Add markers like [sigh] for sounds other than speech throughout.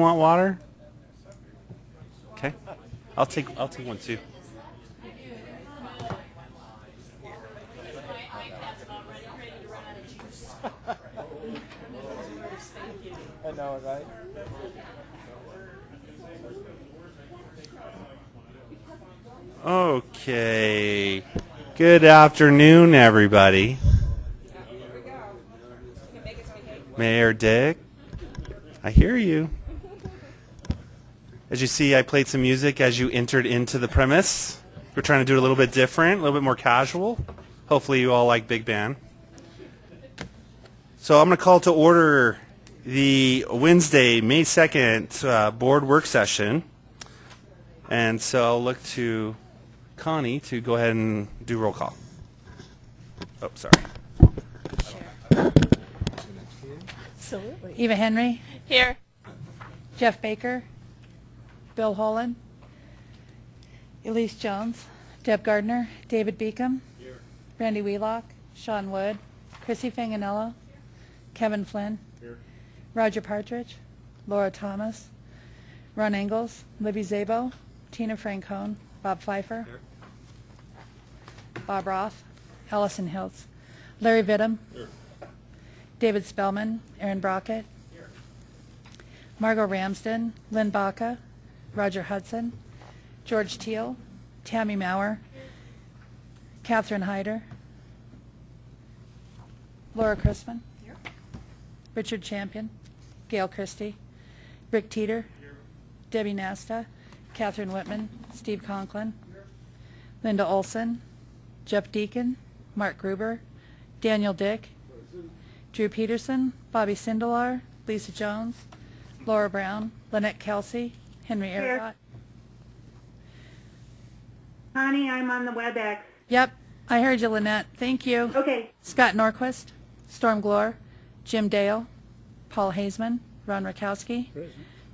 want water? Okay. I'll take I'll take one too. [laughs] I know, right? Okay. Good afternoon, everybody. Mayor Dick, I hear you. As you see, I played some music as you entered into the premise. We're trying to do it a little bit different, a little bit more casual. Hopefully, you all like big band. So I'm going to call to order the Wednesday, May 2nd uh, board work session. And so I'll look to Connie to go ahead and do roll call. Oh, sorry. Absolutely. Eva Henry, Here. Jeff Baker, Bill Holland, Elise Jones, Deb Gardner, David Beacom, Randy Wheelock, Sean Wood, Chrissy Fanganello, Kevin Flynn, Roger Partridge, Laura Thomas, Ron Engels, Libby Szabo, Tina Francone, Bob Pfeiffer, Bob Roth, Allison Hiltz, Larry Vittum, David Spellman, Aaron Brockett, Margot Ramsden, Lynn Baca, Roger Hudson, George Teal, Tammy Maurer, Catherine Hyder, Laura Chrisman, Richard Champion, Gail Christie, Rick Teeter, Debbie Nasta, Catherine Whitman, Steve Conklin, Linda Olson, Jeff Deacon, Mark Gruber, Daniel Dick, Drew Peterson, Bobby Sindelar, Lisa Jones, Laura Brown, Lynette Kelsey, Henry. Ericott. Connie, I'm on the WebEx. Yep, I heard you, Lynette. Thank you. Okay. Scott Norquist, Storm Glore, Jim Dale, Paul Hazeman, Ron Rakowski,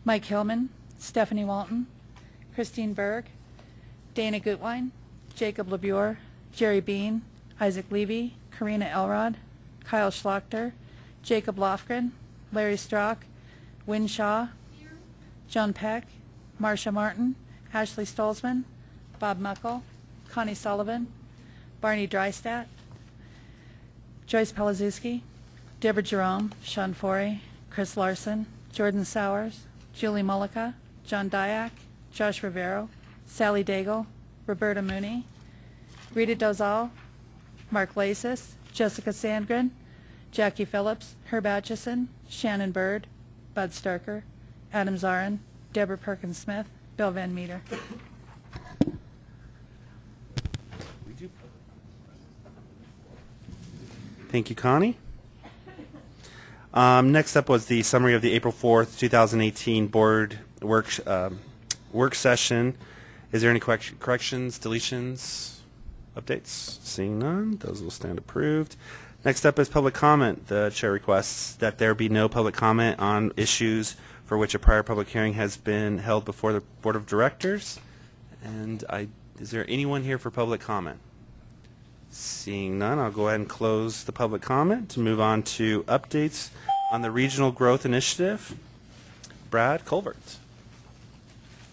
Mike Hillman, Stephanie Walton, Christine Berg, Dana Gutwein, Jacob LeBure, Jerry Bean, Isaac Levy, Karina Elrod, Kyle Schlachter, Jacob Lofgren, Larry Strock, Win Shaw, John Peck, Marcia Martin, Ashley Stolzman, Bob Muckle, Connie Sullivan, Barney Drystat, Joyce Palazuski, Deborah Jerome, Sean Forey, Chris Larson, Jordan Sowers, Julie Mullica, John Dyack, Josh Rivero, Sally Daigle, Roberta Mooney, Rita Dozal, Mark Lasis, Jessica Sandgren, Jackie Phillips, Herb Atchison, Shannon Bird, Bud Starker, Adam Zarin, Deborah Perkins Smith, Bill Van Meter. Thank you, Connie. Um, next up was the summary of the April 4th, 2018 board work, um, work session. Is there any correc- corrections, deletions, updates? Seeing none, those will stand approved. Next up is public comment. The chair requests that there be no public comment on issues for which a prior public hearing has been held before the Board of Directors. And I, is there anyone here for public comment? Seeing none, I'll go ahead and close the public comment to move on to updates on the Regional Growth Initiative. Brad Calvert.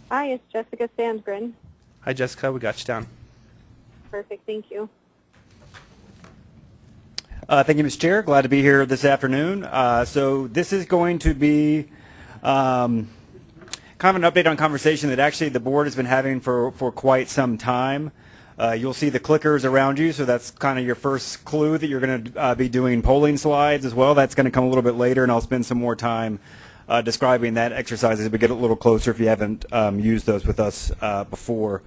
Hi, it's Jessica Sandgren. Hi, Jessica. We got you down. Perfect, thank you. Uh, thank you, Mr. Chair. Glad to be here this afternoon. Uh, so this is going to be um, kind of an update on conversation that actually the board has been having for, for quite some time. Uh, you'll see the clickers around you, so that's kind of your first clue that you're going to uh, be doing polling slides as well. That's going to come a little bit later, and I'll spend some more time uh, describing that exercise as we get a little closer if you haven't um, used those with us uh, before.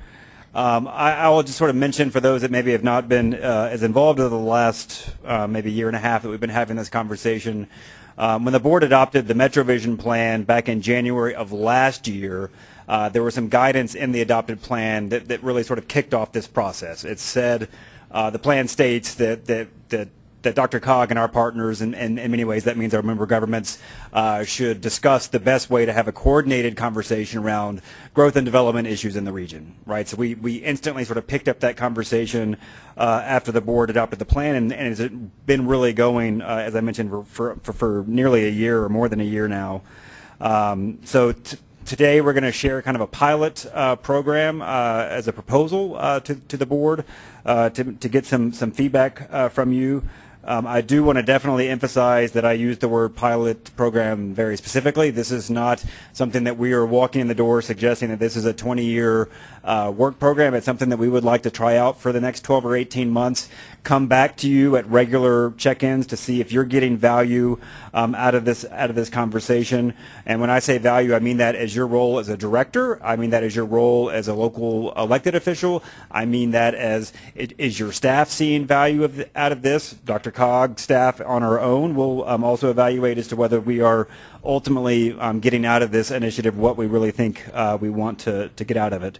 Um, I, I will just sort of mention for those that maybe have not been uh, as involved over the last uh, maybe year and a half that we've been having this conversation. Um, when the board adopted the MetroVision plan back in January of last year, uh, there was some guidance in the adopted plan that, that really sort of kicked off this process. It said uh, the plan states that that that that DRCOG and our partners, and, in many ways that means our member governments, uh, should discuss the best way to have a coordinated conversation around growth and development issues in the region, right? So we, we instantly sort of picked up that conversation uh, after the board adopted the plan, and, and it's been really going, uh, as I mentioned, for, for, for, nearly a year or more than a year now. Um, so today we're going to share kind of a pilot uh, program uh, as a proposal uh, to, to the board uh, to, to get some, some feedback uh, from you. Um, I do want to definitely emphasize that I use the word pilot program very specifically. This is not something that we are walking in the door suggesting that this is a 20-year uh, work program. It's something that we would like to try out for the next 12 or 18 months. Come back to you at regular check-ins to see if you're getting value um, out of this out of this conversation. And when I say value, I mean that as your role as a director. I mean that as your role as a local elected official. I mean that as is your staff seeing value of the, out of this. Dr. Cog staff on our own will um, also evaluate as to whether we are ultimately um, getting out of this initiative what we really think uh, we want to, to get out of it.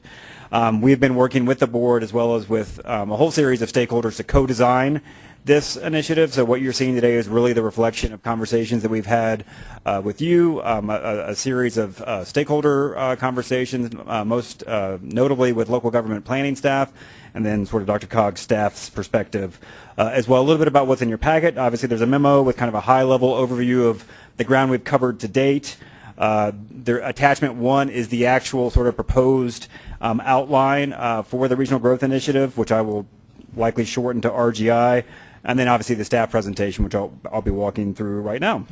Um, we've been working with the board as well as with um, a whole series of stakeholders to co-design this initiative. So what you're seeing today is really the reflection of conversations that we've had uh, with you, um, a, a series of uh, stakeholder uh, conversations, uh, most uh, notably with local government planning staff, and then sort of DRCOG's staff's perspective uh, as well. A little bit about what's in your packet. Obviously, there's a memo with kind of a high-level overview of the ground we've covered to date. Uh, their attachment one is the actual sort of proposed um, outline uh, for the regional growth initiative, which I will likely shorten to RGI, and then obviously the staff presentation, which I'll, I'll be walking through right now.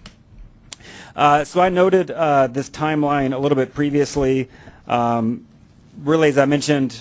Uh, so I noted uh, this timeline a little bit previously. Um, really, as I mentioned,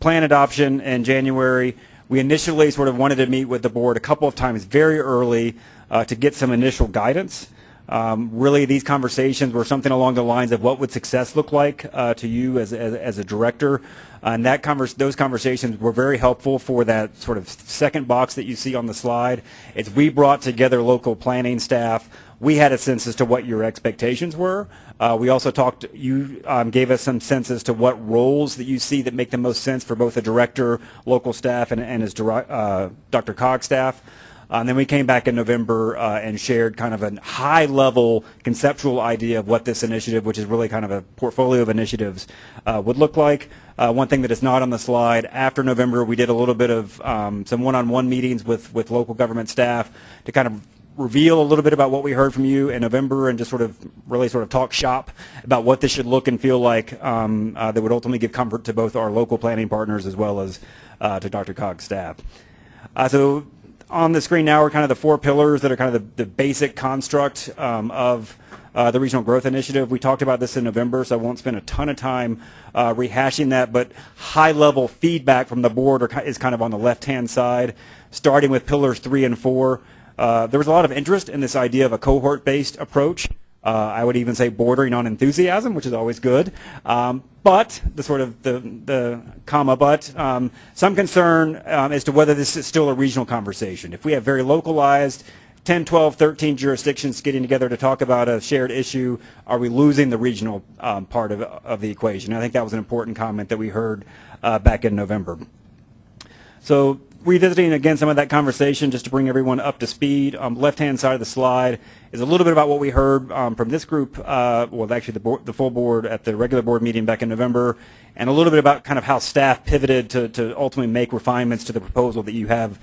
plan adoption in January. We initially sort of wanted to meet with the board a couple of times very early uh, to get some initial guidance. Um, really, these conversations were something along the lines of what would success look like uh, to you as, as, as a director. and that convers- those conversations were very helpful for that sort of second box that you see on the slide. It's we brought together local planning staff, we had a sense as to what your expectations were. Uh, we also talked, you um, gave us some sense as to what roles that you see that make the most sense for both the director, local staff, and, and his uh, DRCOG staff. Uh, and then we came back in November uh, and shared kind of a high-level conceptual idea of what this initiative, which is really kind of a portfolio of initiatives, uh, would look like. Uh, one thing that is not on the slide, after November, we did a little bit of um, some one-on-one meetings with, with local government staff to kind of reveal a little bit about what we heard from you in November and just sort of really sort of talk shop about what this should look and feel like um, uh, that would ultimately give comfort to both our local planning partners as well as uh, to DRCOG's staff. Uh, so on the screen now are kind of the four pillars that are kind of the, the basic construct um, of uh, the Regional Growth Initiative. We talked about this in November, so I won't spend a ton of time uh, rehashing that, but high-level feedback from the board are, is kind of on the left-hand side, starting with pillars three and four. Uh, there was a lot of interest in this idea of a cohort-based approach. Uh, I would even say bordering on enthusiasm, which is always good. Um, but the sort of the, the comma but um, some concern um, as to whether this is still a regional conversation. If we have very localized 10, 12, 13 jurisdictions getting together to talk about a shared issue, are we losing the regional um, part of, of the equation? I think that was an important comment that we heard uh, back in November. So revisiting again some of that conversation just to bring everyone up to speed. Um, left-hand side of the slide is a little bit about what we heard um, from this group, uh, well, actually the, board, the full board at the regular board meeting back in November, and a little bit about kind of how staff pivoted to, to ultimately make refinements to the proposal that you have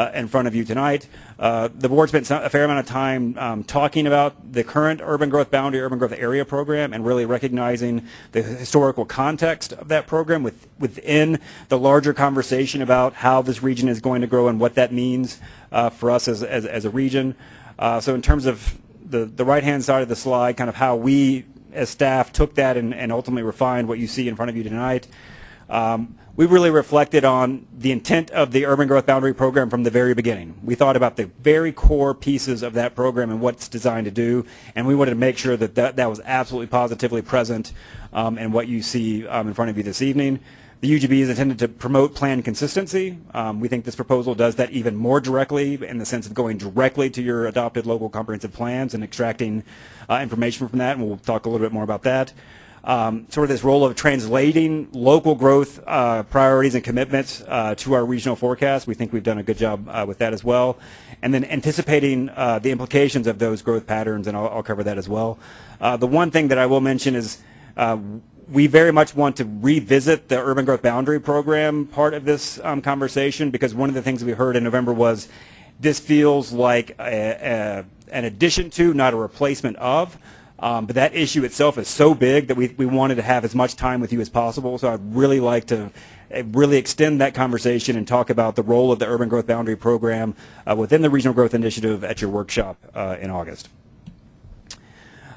uh, in front of you tonight. Uh, the board spent some, a fair amount of time um, talking about the current urban growth boundary, urban growth area program, and really recognizing the historical context of that program with, within the larger conversation about how this region is going to grow and what that means uh, for us as, as, as a region. Uh, so in terms of the, the right-hand side of the slide, kind of how we as staff took that and, and ultimately refined what you see in front of you tonight. Um, we really reflected on the intent of the urban growth boundary program from the very beginning. We thought about the very core pieces of that program and what it's designed to do, and we wanted to make sure that that, that was absolutely positively present um, in what you see um, in front of you this evening. The UGB is intended to promote plan consistency. Um, we think this proposal does that even more directly in the sense of going directly to your adopted local comprehensive plans and extracting uh, information from that, and we'll talk a little bit more about that um, sort of this role of translating local growth uh, priorities and commitments uh, to our regional forecast. We think we've done a good job uh, with that as well. And then anticipating uh, the implications of those growth patterns, and I'll, I'll cover that as well. Uh, the one thing that I will mention is uh, we very much want to revisit the urban growth boundary program part of this um, conversation because one of the things we heard in November was this feels like a, a, an addition to, not a replacement of, Um, but that issue itself is so big that we, we wanted to have as much time with you as possible. So I'd really like to uh, really extend that conversation and talk about the role of the Urban Growth Boundary Program uh, within the Regional Growth Initiative at your workshop uh, in August.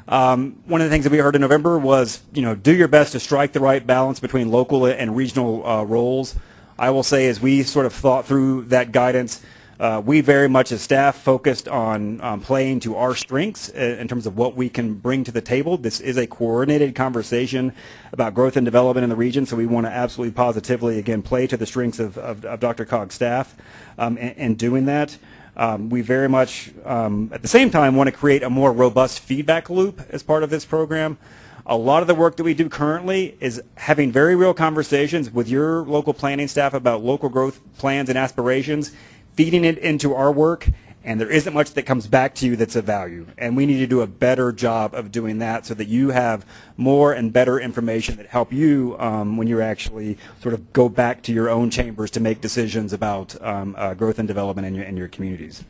Um, one of the things that we heard in November was, you know, do your best to strike the right balance between local and regional uh, roles. I will say, as we sort of thought through that guidance, uh, we very much as staff focused on um, playing to our strengths uh, in terms of what we can bring to the table. This is a coordinated conversation about growth and development in the region, so we want to absolutely positively, again, play to the strengths of, of, of DRCOG's staff um, in, in doing that. Um, we very much, um, at the same time, want to create a more robust feedback loop as part of this program. A lot of the work that we do currently is having very real conversations with your local planning staff about local growth plans and aspirations, feeding it into our work, and there isn't much that comes back to you that's of value. And we need to do a better job of doing that so that you have more and better information that help you um, when you actually sort of go back to your own chambers to make decisions about um, uh, growth and development in your, in your communities.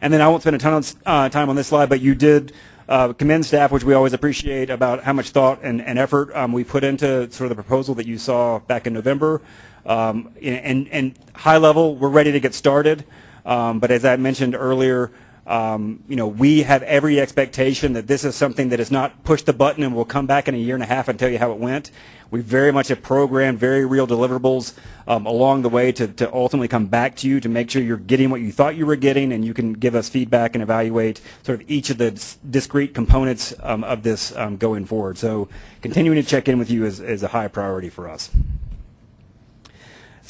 And then I won't spend a ton of uh, time on this slide, but you did uh, commend staff, which we always appreciate, about how much thought and, and effort um, we put into sort of the proposal that you saw back in November. Um, and, and high level, we're ready to get started. Um, but as I mentioned earlier, um, you know, we have every expectation that this is something that is not push the button and we'll come back in a year and a half and tell you how it went. We very much have programmed very real deliverables um, along the way to, to ultimately come back to you to make sure you're getting what you thought you were getting and you can give us feedback and evaluate sort of each of the discrete components um, of this um, going forward. So continuing to check in with you is, is a high priority for us.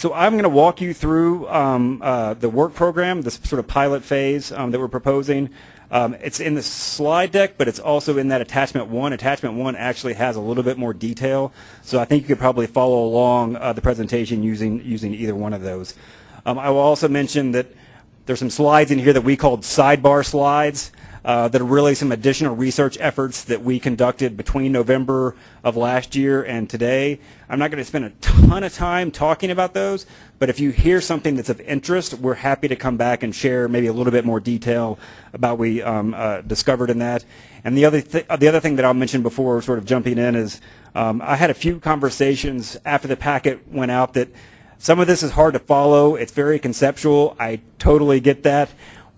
So I'm going to walk you through um, uh, the work program, this sort of pilot phase um, that we're proposing. Um, it's in the slide deck, but it's also in that attachment one. Attachment one actually has a little bit more detail, so I think you could probably follow along uh, the presentation using using either one of those. Um, I will also mention that there's some slides in here that we called sidebar slides uh, that are really some additional research efforts that we conducted between November of last year and today. I'm not going to spend a ton of time talking about those, but if you hear something that's of interest, we're happy to come back and share maybe a little bit more detail about what we um, uh, discovered in that. And the other, th- the other thing that I'll mention before sort of jumping in is um, I had a few conversations after the packet went out that some of this is hard to follow. It's very conceptual. I totally get that.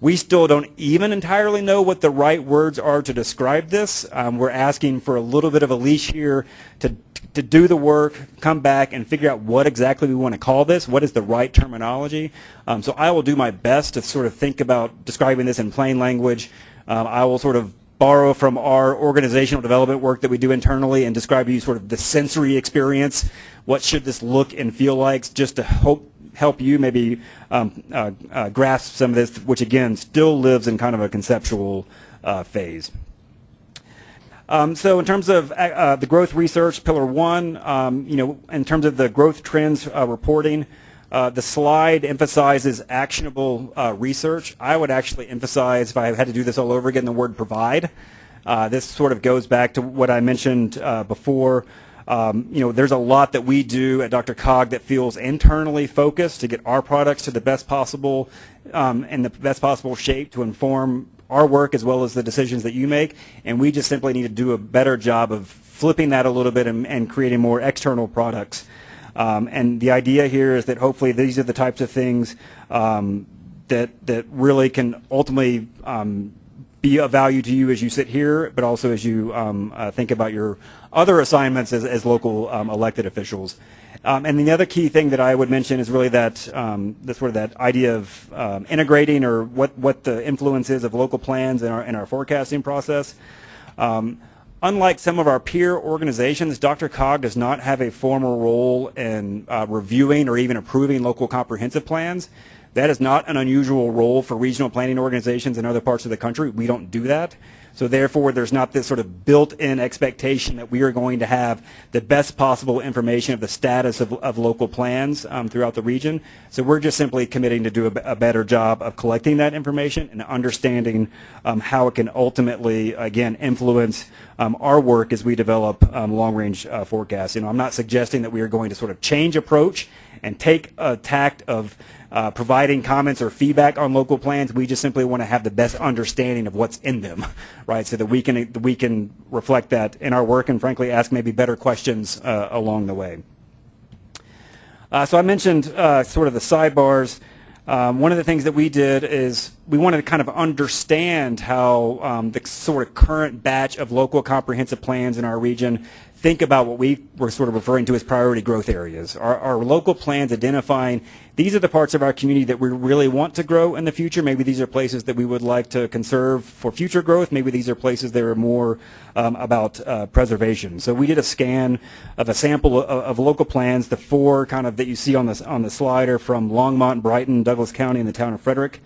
We still don't even entirely know what the right words are to describe this. Um, we're asking for a little bit of a leash here to, to do the work, come back, and figure out what exactly we want to call this, what is the right terminology. Um, so I will do my best to sort of think about describing this in plain language. Um, I will sort of borrow from our organizational development work that we do internally and describe to you sort of the sensory experience. What should this look and feel like just to hope help you maybe um, uh, uh, grasp some of this, which again still lives in kind of a conceptual uh, phase. Um, so in terms of uh, the growth research, pillar one, um, you know, in terms of the growth trends uh, reporting, uh, the slide emphasizes actionable research. I would actually emphasize, if I had to do this all over again, the word provide. this sort of goes back to what I mentioned before. Um, you know, there's a lot that we do at DRCOG that feels internally focused to get our products to the best possible um, in the best possible shape to inform our work as well as the decisions that you make. And we just simply need to do a better job of flipping that a little bit and, and creating more external products. Um, and the idea here is that hopefully these are the types of things um, that that really can ultimately um, be of value to you as you sit here, but also as you um, uh, think about your other assignments as, as local um, elected officials. Um, and the other key thing that I would mention is really that, um, the sort of that idea of um, integrating or what, what the influence is of local plans in our, in our forecasting process. Um, unlike some of our peer organizations, DRCOG does not have a formal role in uh, reviewing or even approving local comprehensive plans. That is not an unusual role for regional planning organizations in other parts of the country. We don't do that. So therefore, there's not this sort of built-in expectation that we are going to have the best possible information of the status of, of local plans um, throughout the region. So we're just simply committing to do a, a better job of collecting that information and understanding um, how it can ultimately, again, influence um, our work as we develop um, long-range uh, forecasts. You know, I'm not suggesting that we are going to sort of change approach and take a tact of uh, providing comments or feedback on local plans. We just simply want to have the best understanding of what's in them, [laughs] right? So that we can we can reflect that in our work and frankly ask maybe better questions uh, along the way. Uh, so I mentioned uh, sort of the sidebars. Um, one of the things that we did is we wanted to kind of understand how um, the sort of current batch of local comprehensive plans in our region think about what we were sort of referring to as priority growth areas. Our, our local plans identifying these are the parts of our community that we really want to grow in the future. Maybe these are places that we would like to conserve for future growth. Maybe these are places that are more um, about uh, preservation. So we did a scan of a sample of, of, local plans, the four kind of that you see on the, on the slider from Longmont, Brighton, Douglas County, and the town of Frederick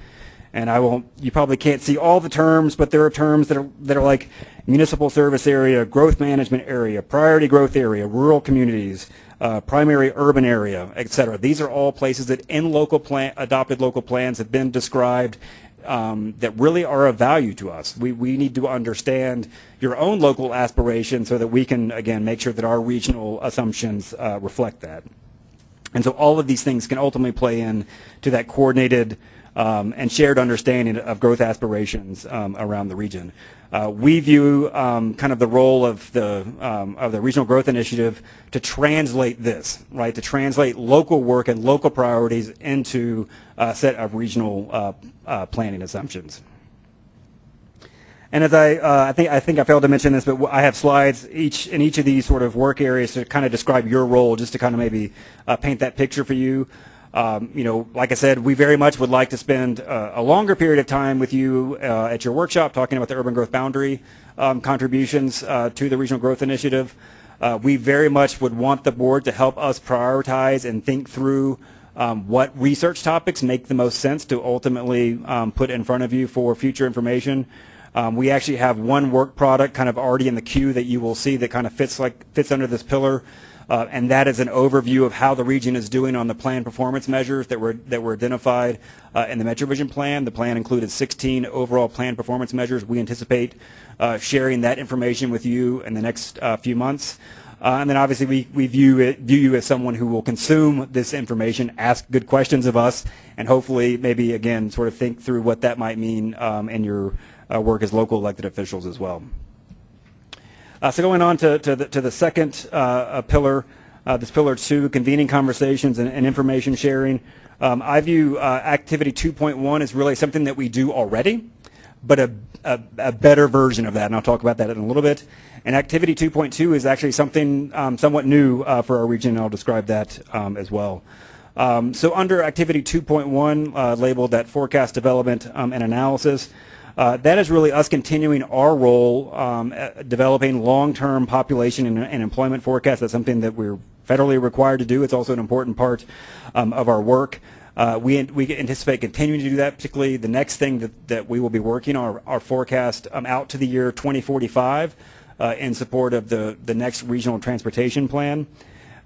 and I won't. You probably can't see all the terms, but there are terms that are that are like municipal service area, growth management area, priority growth area, rural communities, uh, primary urban area, et cetera. These are all places that in local plan adopted local plans have been described um, that really are of value to us. We, we need to understand your own local aspirations so that we can, again, make sure that our regional assumptions uh, reflect that. And so all of these things can ultimately play in to that coordinated um, and shared understanding of growth aspirations um, around the region. Uh, we view um, kind of the role of the um, of the regional growth initiative to translate this, right? To translate local work and local priorities into a set of regional uh, uh, planning assumptions. And as I, uh, I think I think I failed to mention this, but I have slides each in each of these sort of work areas to kind of describe your role, just to kind of maybe uh, paint that picture for you. Um, you know, like I said, we very much would like to spend uh, a longer period of time with you uh, at your workshop talking about the urban growth boundary um, contributions uh, to the regional growth initiative. Uh, we very much would want the board to help us prioritize and think through um, what research topics make the most sense to ultimately um, put in front of you for future information. Um, we actually have one work product kind of already in the queue that you will see that kind of fits like fits under this pillar uh, and that is an overview of how the region is doing on the plan performance measures that were that were identified uh, in the MetroVision plan. The plan included 16 overall plan performance measures. We anticipate uh, sharing that information with you in the next uh, few months. Uh, and then obviously we, we view, it, view you as someone who will consume this information, ask good questions of us, and hopefully maybe, again, sort of think through what that might mean um, in your uh, work as local elected officials as well. Uh, so going on to, to, the, to the second uh, uh pillar, uh, this pillar two, convening conversations and, and information sharing. Um, I view uh, activity 2.1 as really something that we do already, but a, a, a, better version of that, and I'll talk about that in a little bit. And activity 2.2 is actually something um, somewhat new for our region, and I'll describe that um, as well. Um, so under activity 2.1, labeled that forecast development um, and analysis, uh, that is really us continuing our role um, developing long-term population and, and, employment forecasts. That's something that we're federally required to do. It's also an important part um, of our work. Uh, we, we anticipate continuing to do that, particularly the next thing that, that we will be working on, our, our forecast um, out to the year 2045 uh, in support of the, the next regional transportation plan.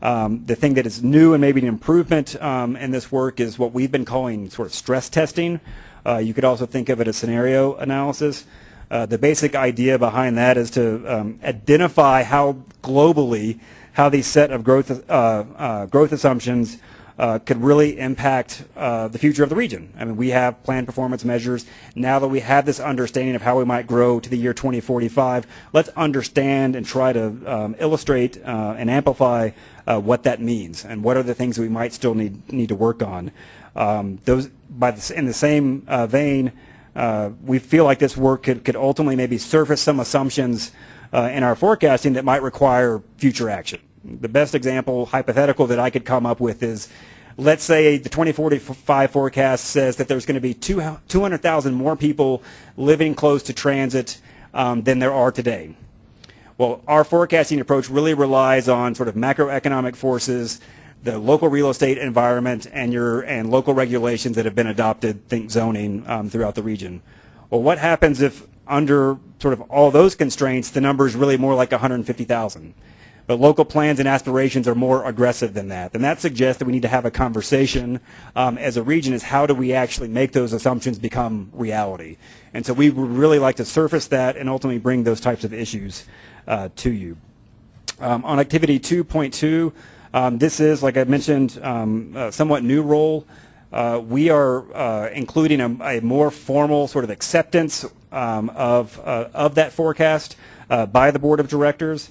Um, the thing that is new and maybe an improvement um, in this work is what we've been calling sort of stress testing. Uh, you could also think of it as scenario analysis. Uh, the basic idea behind that is to um, identify how globally how these set of growth uh, uh growth assumptions uh, could really impact uh, the future of the region. I mean, we have planned performance measures. Now that we have this understanding of how we might grow to the year 2045, let's understand and try to um, illustrate and amplify what that means and what are the things we might still need need to work on. Um, those, by the, in the same uh, vein, uh, we feel like this work could, could ultimately maybe surface some assumptions uh, in our forecasting that might require future action. The best example, hypothetical, that I could come up with is, let's say the 2045 forecast says that there's going to be 200,000 more people living close to transit um, than there are today. Well, our forecasting approach really relies on sort of macroeconomic forces the local real estate environment and your and local regulations that have been adopted, think zoning, um, throughout the region. Well, what happens if under sort of all those constraints, the number is really more like 150,000? but local plans and aspirations are more aggressive than that. And that suggests that we need to have a conversation um, as a region is how do we actually make those assumptions become reality. And so we would really like to surface that and ultimately bring those types of issues uh, to you. Um, on activity 2.2, um, this is, like I mentioned, um, a somewhat new role. Uh, we are uh, including a, a, more formal sort of acceptance um, of, uh, of that forecast uh, by the board of directors.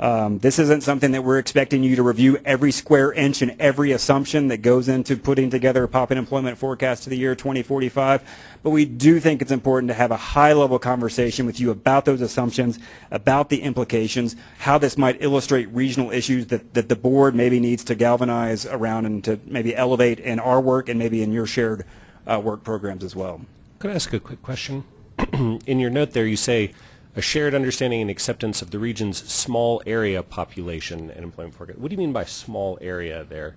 Um, this isn't something that we're expecting you to review every square inch and every assumption that goes into putting together a pop-in employment forecast to the year 2045, but we do think it's important to have a high-level conversation with you about those assumptions, about the implications, how this might illustrate regional issues that, that the board maybe needs to galvanize around and to maybe elevate in our work and maybe in your shared uh, work programs as well. Could I ask a quick question? [clears throat] in your note there, you say a shared understanding and acceptance of the region's small area population and employment forecast. What do you mean by small area there?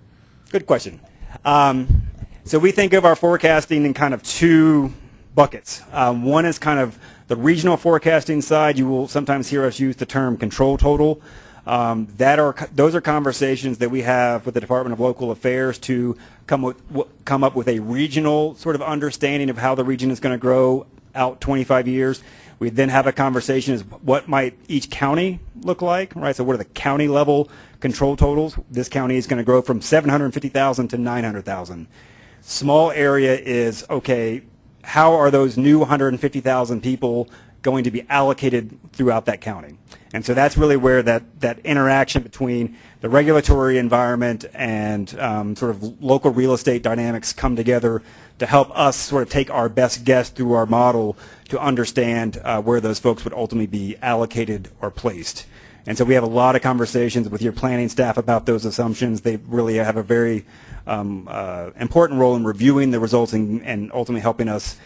Good question. Um, so we think of our forecasting in kind of two buckets. Um, one is kind of the regional forecasting side. You will sometimes hear us use the term control total. Um, that are those are conversations that we have with the Department of Local Affairs to come with, come up with a regional sort of understanding of how the region is going to grow out 25 years. We then have a conversation as what might each county look like, right? So what are the county level control totals? This county is going to grow from 750,000 to 900,000. Small area is, okay, how are those new 150,000 people going to be allocated throughout that county? And so that's really where that, that interaction between the regulatory environment and um, sort of local real estate dynamics come together to help us sort of take our best guess through our model to understand uh, where those folks would ultimately be allocated or placed. And so we have a lot of conversations with your planning staff about those assumptions. They really have a very um, uh, important role in reviewing the results and, and, ultimately helping us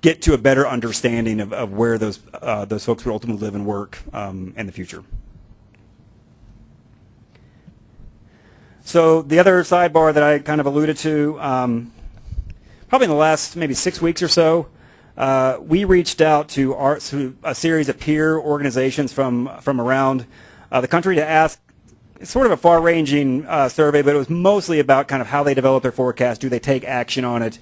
get to a better understanding of, of where those, uh, those folks would ultimately live and work um, in the future. So the other sidebar that I kind of alluded to, um, probably in the last maybe six weeks or so, uh, we reached out to, our, a series of peer organizations from, from around uh, the country to ask sort of a far-ranging uh, survey, but it was mostly about kind of how they develop their forecast, do they take action on it,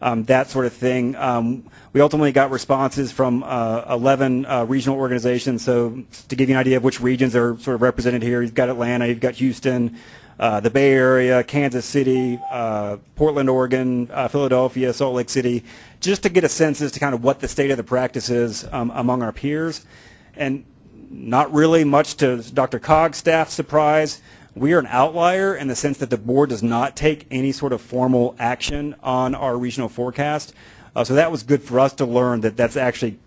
um, that sort of thing. Um, we ultimately got responses from uh, 11 uh, regional organizations. So to give you an idea of which regions are sort of represented here, you've got Atlanta, you've got Houston, uh, the Bay Area, Kansas City, uh, Portland, Oregon, uh, Philadelphia, Salt Lake City, just to get a sense as to kind of what the state of the practice is um, among our peers. And not really much to DRCOG's staff surprise. We are an outlier in the sense that the board does not take any sort of formal action on our regional forecast. Uh, so that was good for us to learn that that's actually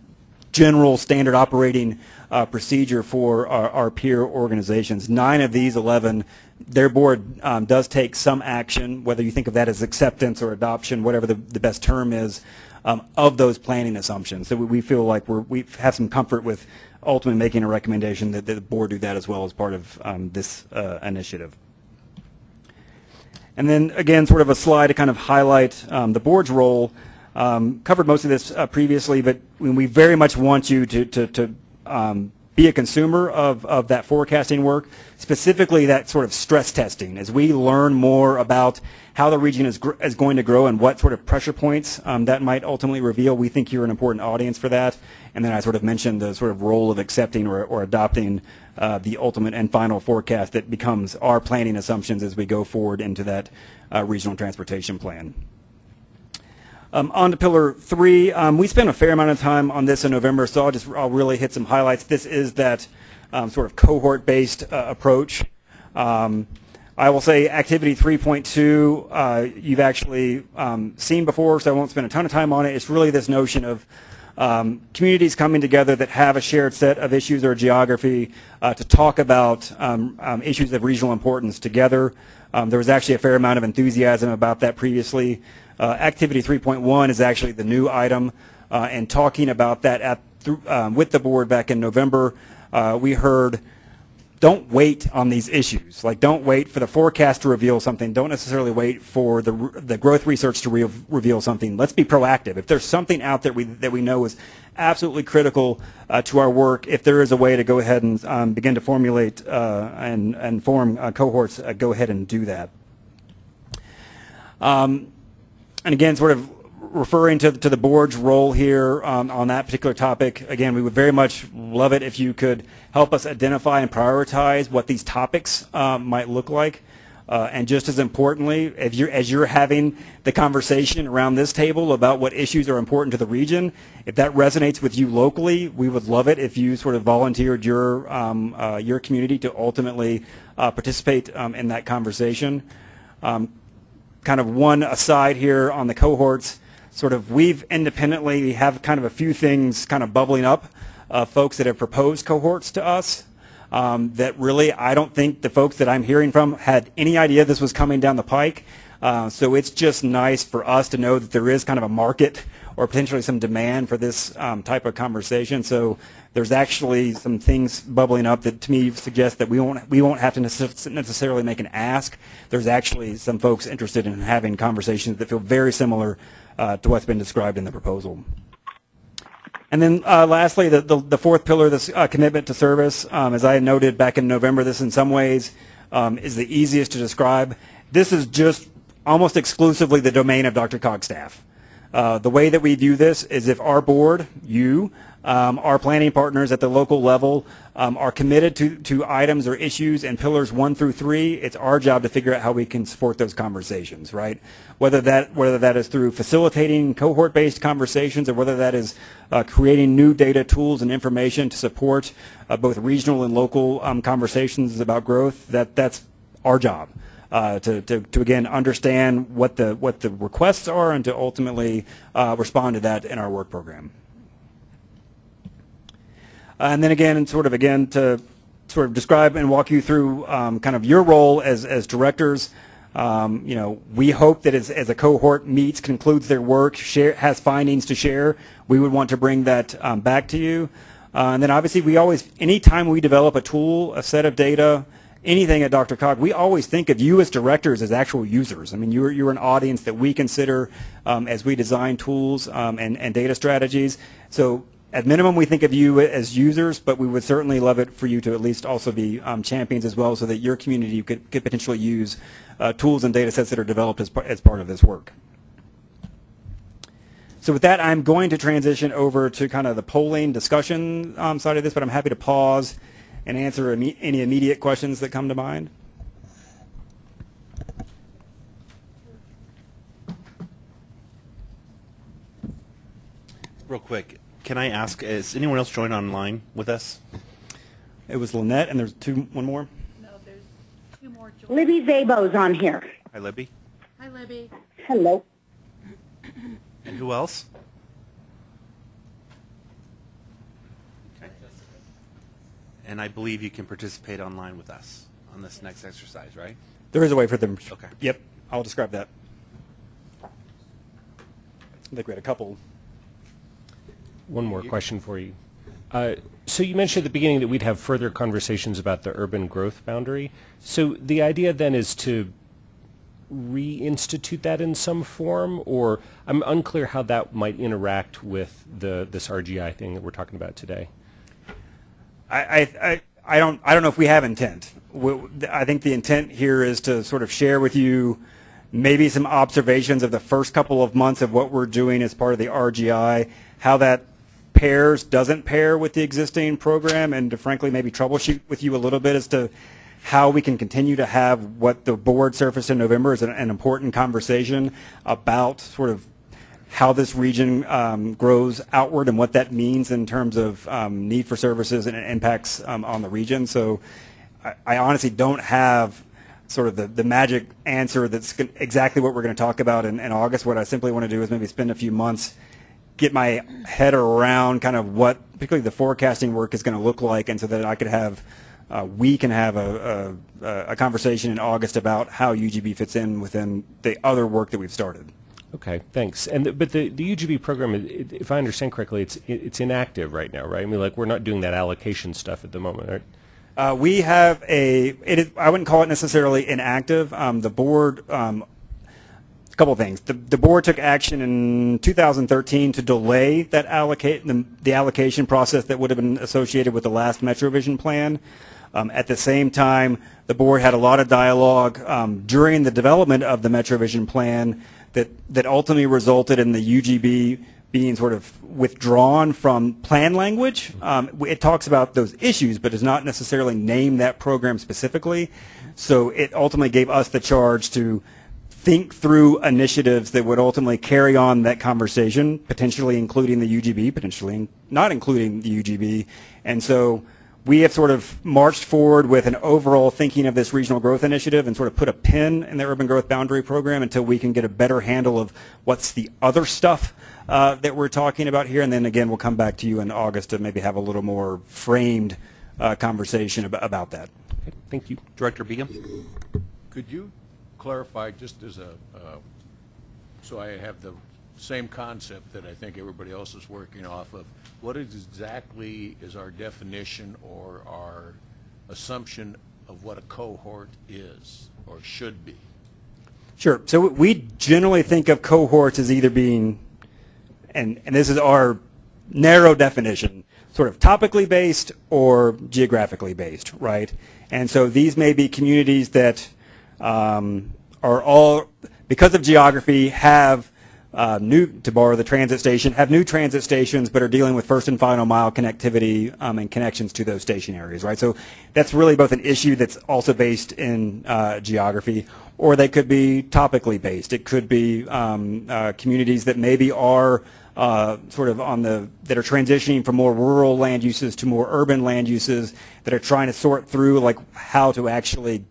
general standard operating uh, procedure for our, our, peer organizations. Nine of these 11 their board um, does take some action, whether you think of that as acceptance or adoption, whatever the, the best term is, um, of those planning assumptions. So we, we feel like we're, we have some comfort with ultimately making a recommendation that, that the board do that as well as part of um, this uh, initiative. And then again, sort of a slide to kind of highlight um, the board's role. Um, covered most of this uh, previously, but we very much want you to, to, to um, be a consumer of, of that forecasting work, specifically that sort of stress testing. As we learn more about how the region is, is going to grow and what sort of pressure points um, that might ultimately reveal, we think you're an important audience for that. And then I sort of mentioned the sort of role of accepting or, or adopting uh, the ultimate and final forecast that becomes our planning assumptions as we go forward into that uh, regional transportation plan. Um, on to pillar three, um, we spent a fair amount of time on this in November, so I'll just I'll really hit some highlights. This is that um, sort of cohort-based uh, approach. Um, I will say activity 3.2 uh, you've actually um, seen before, so I won't spend a ton of time on it. It's really this notion of um, communities coming together that have a shared set of issues or geography uh, to talk about issues of regional importance together. there was actually a fair amount of enthusiasm about that previously. Uh, activity 3.1 is actually the new item, uh, and talking about that at, um, with the board back in November, uh, we heard don't wait on these issues. Like, don't wait for the forecast to reveal something. Don't necessarily wait for the the growth research to re- reveal something. Let's be proactive. If there's something out there we, that we know is absolutely critical uh, to our work, if there is a way to go ahead and um, begin to formulate uh, and and form uh, cohorts, go ahead and do that. Um, and again, sort of referring to, to the board's role here um, on that particular topic, again, we would very much love it if you could help us identify and prioritize what these topics um, might look like. Uh, and just as importantly, if you're, as you're having the conversation around this table about what issues are important to the region, if that resonates with you locally, we would love it if you sort of volunteered your, um, uh, your community to ultimately uh, participate um, in that conversation. Um, kind of one aside here on the cohorts, sort of we've independently have kind of a few things kind of bubbling up, uh, folks that have proposed cohorts to us. Um, that really, I don't think the folks that I'm hearing from had any idea this was coming down the pike. Uh, so it's just nice for us to know that there is kind of a market or potentially some demand for this um, type of conversation. So there's actually some things bubbling up that to me suggest that we won't we won't have to necessarily make an ask. There's actually some folks interested in having conversations that feel very similar uh, to what's been described in the proposal. And then uh, lastly, the, the, the fourth pillar, this uh, commitment to service, um, as I noted back in November, this in some ways um, is the easiest to describe. This is just almost exclusively the domain of DRCOG's staff. Uh, the way that we view this is if our board, you, um, our planning partners at the local level um, are committed to, to items or issues and pillars one through three, it's our job to figure out how we can support those conversations, right? Whether that, whether that is through facilitating cohort-based conversations or whether that is uh, creating new data tools and information to support uh, both regional and local um, conversations about growth, that, that's our job. Uh, to, to, to again understand what the what the requests are and to ultimately uh, respond to that in our work program. Uh, and then again, and sort of again to sort of describe and walk you through um, kind of your role as, as directors. Um, you know, we hope that as, as a cohort meets, concludes their work, share, has findings to share, we would want to bring that um, back to you. Uh, and then obviously we always, anytime we develop a tool, a set of data, anything at DRCOG, we always think of you as directors as actual users. I mean, you're, you're an audience that we consider um, as we design tools um, and, and data strategies. So at minimum, we think of you as users, but we would certainly love it for you to at least also be um, champions as well so that your community could, could potentially use uh, tools and data sets that are developed as, par as part of this work. So with that, I'm going to transition over to kind of the polling discussion um, side of this, but I'm happy to pause and answer any immediate questions that come to mind. Real quick, can I ask, is anyone else joined online with us? It was Lynette, and there's two, one more. No, there's two more. Libby Szabo's on here. Hi, Libby. Hi, Libby. Hello. [clears throat] And who else? Okay. And I believe you can participate online with us on this next exercise, right? There is a way for them. Okay. Yep, I'll describe that. I think we had a couple. One more question for you. Uh, so you mentioned at the beginning that we'd have further conversations about the urban growth boundary. So the idea then is to reinstitute that in some form, or I'm unclear how that might interact with the this RGI thing that we're talking about today. I, I, I, don't I don't know if we have intent. I think the intent here is to sort of share with you maybe some observations of the first couple of months of what we're doing as part of the RGI, how that pairs, doesn't pair with the existing program, and to frankly maybe troubleshoot with you a little bit as to how we can continue to have what the board surfaced in November is an, an important conversation about sort of how this region um, grows outward and what that means in terms of um, need for services and impacts um, on the region. So I, I, honestly don't have sort of the, the magic answer that's exactly what we're going to talk about in, in August. What I simply want to do is maybe spend a few months get my head around kind of what particularly the forecasting work is going to look like and so that I could have uh, we can have a, a, a, conversation in August about how UGB fits in within the other work that we've started. Okay, thanks. And the, but the, the UGB program, if I understand correctly, it's it's inactive right now, right? I mean, like we're not doing that allocation stuff at the moment, right? Uh, we have a, it is, I wouldn't call it necessarily inactive. Um, the board, um, a couple things. The, the board took action in 2013 to delay that allocate, the, the allocation process that would have been associated with the last MetroVision plan. Um, at the same time, the board had a lot of dialogue um, during the development of the MetroVision plan that, that ultimately resulted in the UGB being sort of withdrawn from plan language. Um, it talks about those issues, but does not necessarily name that program specifically. So it ultimately gave us the charge to think through initiatives that would ultimately carry on that conversation, potentially including the UGB, potentially not including the UGB. And so we have sort of marched forward with an overall thinking of this regional growth initiative and sort of put a pin in the urban growth boundary program until we can get a better handle of what's the other stuff uh, that we're talking about here. And then again, we'll come back to you in August to maybe have a little more framed uh, conversation about, about that. Okay, Thank you. Director Beacom? Could you clarify, just as a, uh, so I have the same concept that I think everybody else is working off of, what is exactly is our definition or our assumption of what a cohort is or should be? Sure. So we generally think of cohorts as either being, and, and this is our narrow definition, sort of topically based or geographically based, right? And so these may be communities that um, are all, because of geography, have uh, new, to borrow the transit station, have new transit stations, but are dealing with first and final mile connectivity um, and connections to those station areas, right? So that's really both an issue that's also based in uh, geography, or they could be topically based. It could be um, uh, communities that maybe are uh, sort of on the that are transitioning from more rural land uses to more urban land uses that are trying to sort through like how to actually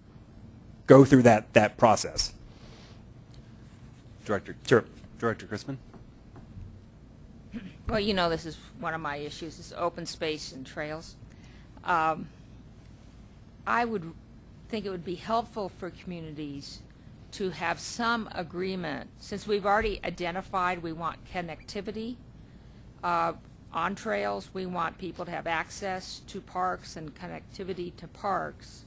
go through that that process. Director? Sure. Director Crispin? Well, you know, this is one of my issues, is open space and trails. Um, I would think it would be helpful for communities to have some agreement, since we've already identified we want connectivity uh, on trails, we want people to have access to parks and connectivity to parks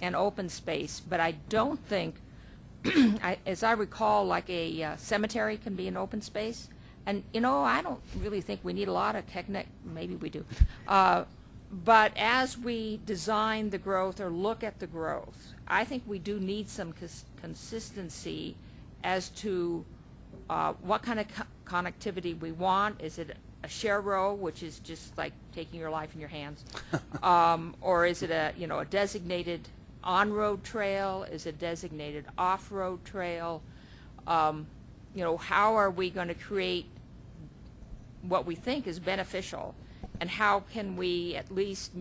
and open space, but I don't think [clears throat] I, as I recall, like a uh, cemetery can be an open space. And, you know, I don't really think we need a lot of connect, maybe we do. Uh, but as we design the growth or look at the growth, I think we do need some cons- consistency as to uh, what kind of co- connectivity we want. Is it a share row, which is just like taking your life in your hands? [laughs] um, or is it a, you know, a designated on-road trail? Is it designated off-road trail? Um, you know, how are we going to create what we think is beneficial? And how can we at least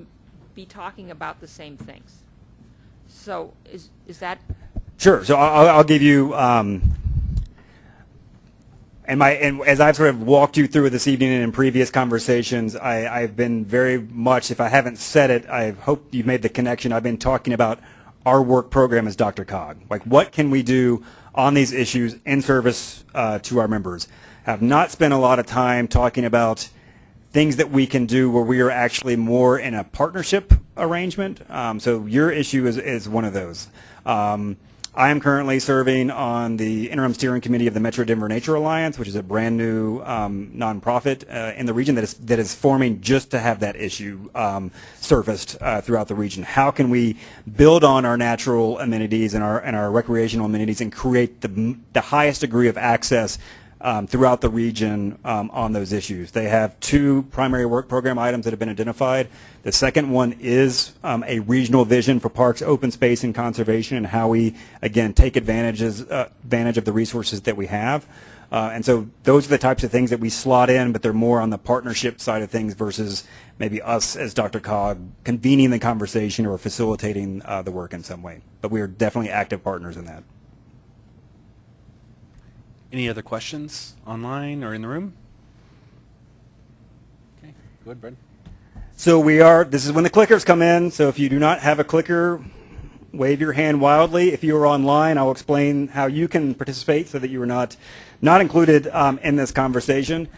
be talking about the same things? So is, is that, Sure. So I'll, I'll give you, um, and my, and as I've sort of walked you through this evening and in previous conversations, I, I've been very much, if I haven't said it, I hope you've made the connection. I've been talking about our work program as DRCOG. Like, what can we do on these issues in service uh, to our members? Have not spent a lot of time talking about things that we can do where we are actually more in a partnership arrangement. Um, so your issue is, is one of those. Um, I am currently serving on the interim steering committee of the Metro Denver Nature Alliance, which is a brand new um, nonprofit uh, in the region that is that is forming just to have that issue um, surfaced uh, throughout the region. How can we build on our natural amenities and our and our recreational amenities and create the the highest degree of access um, throughout the region um, on those issues. They have two primary work program items that have been identified. The second one is um, a regional vision for parks, open space, and conservation, and how we again take advantages uh, advantage of the resources that we have. Uh, and so those are the types of things that we slot in, but they're more on the partnership side of things versus maybe us as DRCOG convening the conversation or facilitating uh, the work in some way. But we are definitely active partners in that. Any other questions online or in the room? Okay, go ahead, Brad. So we are, this is when the clickers come in. So if you do not have a clicker, wave your hand wildly. If you are online, I'll explain how you can participate so that you are not, not included um, in this conversation.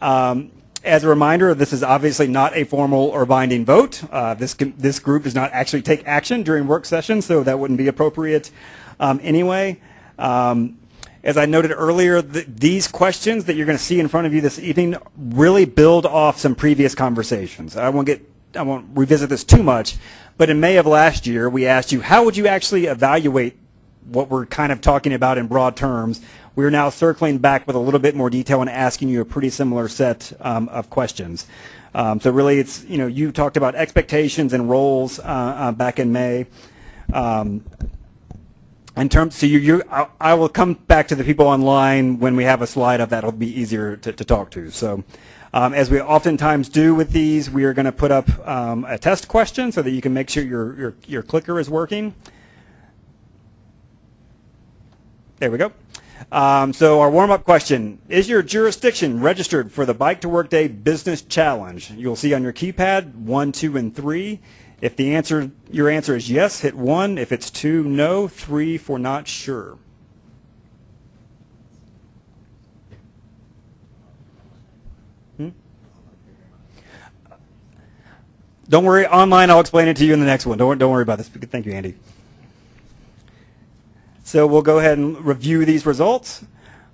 Um, as a reminder, this is obviously not a formal or binding vote. Uh, this, can, this group does not actually take action during work sessions, so that wouldn't be appropriate um, anyway. Um, as I noted earlier, th- these questions that you're going to see in front of you this evening really build off some previous conversations. I won't get, I won't revisit this too much, but in May of last year, we asked you, how would you actually evaluate what we're kind of talking about in broad terms? We're now circling back with a little bit more detail and asking you a pretty similar set um, of questions. Um, so really, it's you know you talked about expectations and roles uh, uh, back in May. Um, in terms, so you, you I, I will come back to the people online when we have a slide of that. It'll be easier to, to talk to. So, um, as we oftentimes do with these, we are going to put up um, a test question so that you can make sure your your, your clicker is working. There we go. Um, so our warm-up question, is your jurisdiction registered for the Bike to Work Day Business Challenge? You'll see on your keypad one, two, and three. If the answer, your answer is yes, hit one. If it's two, no. Three for not sure. Hmm? Don't worry, online I'll explain it to you in the next one. Don't, don't worry about this. Thank you, Andy. So we'll go ahead and review these results.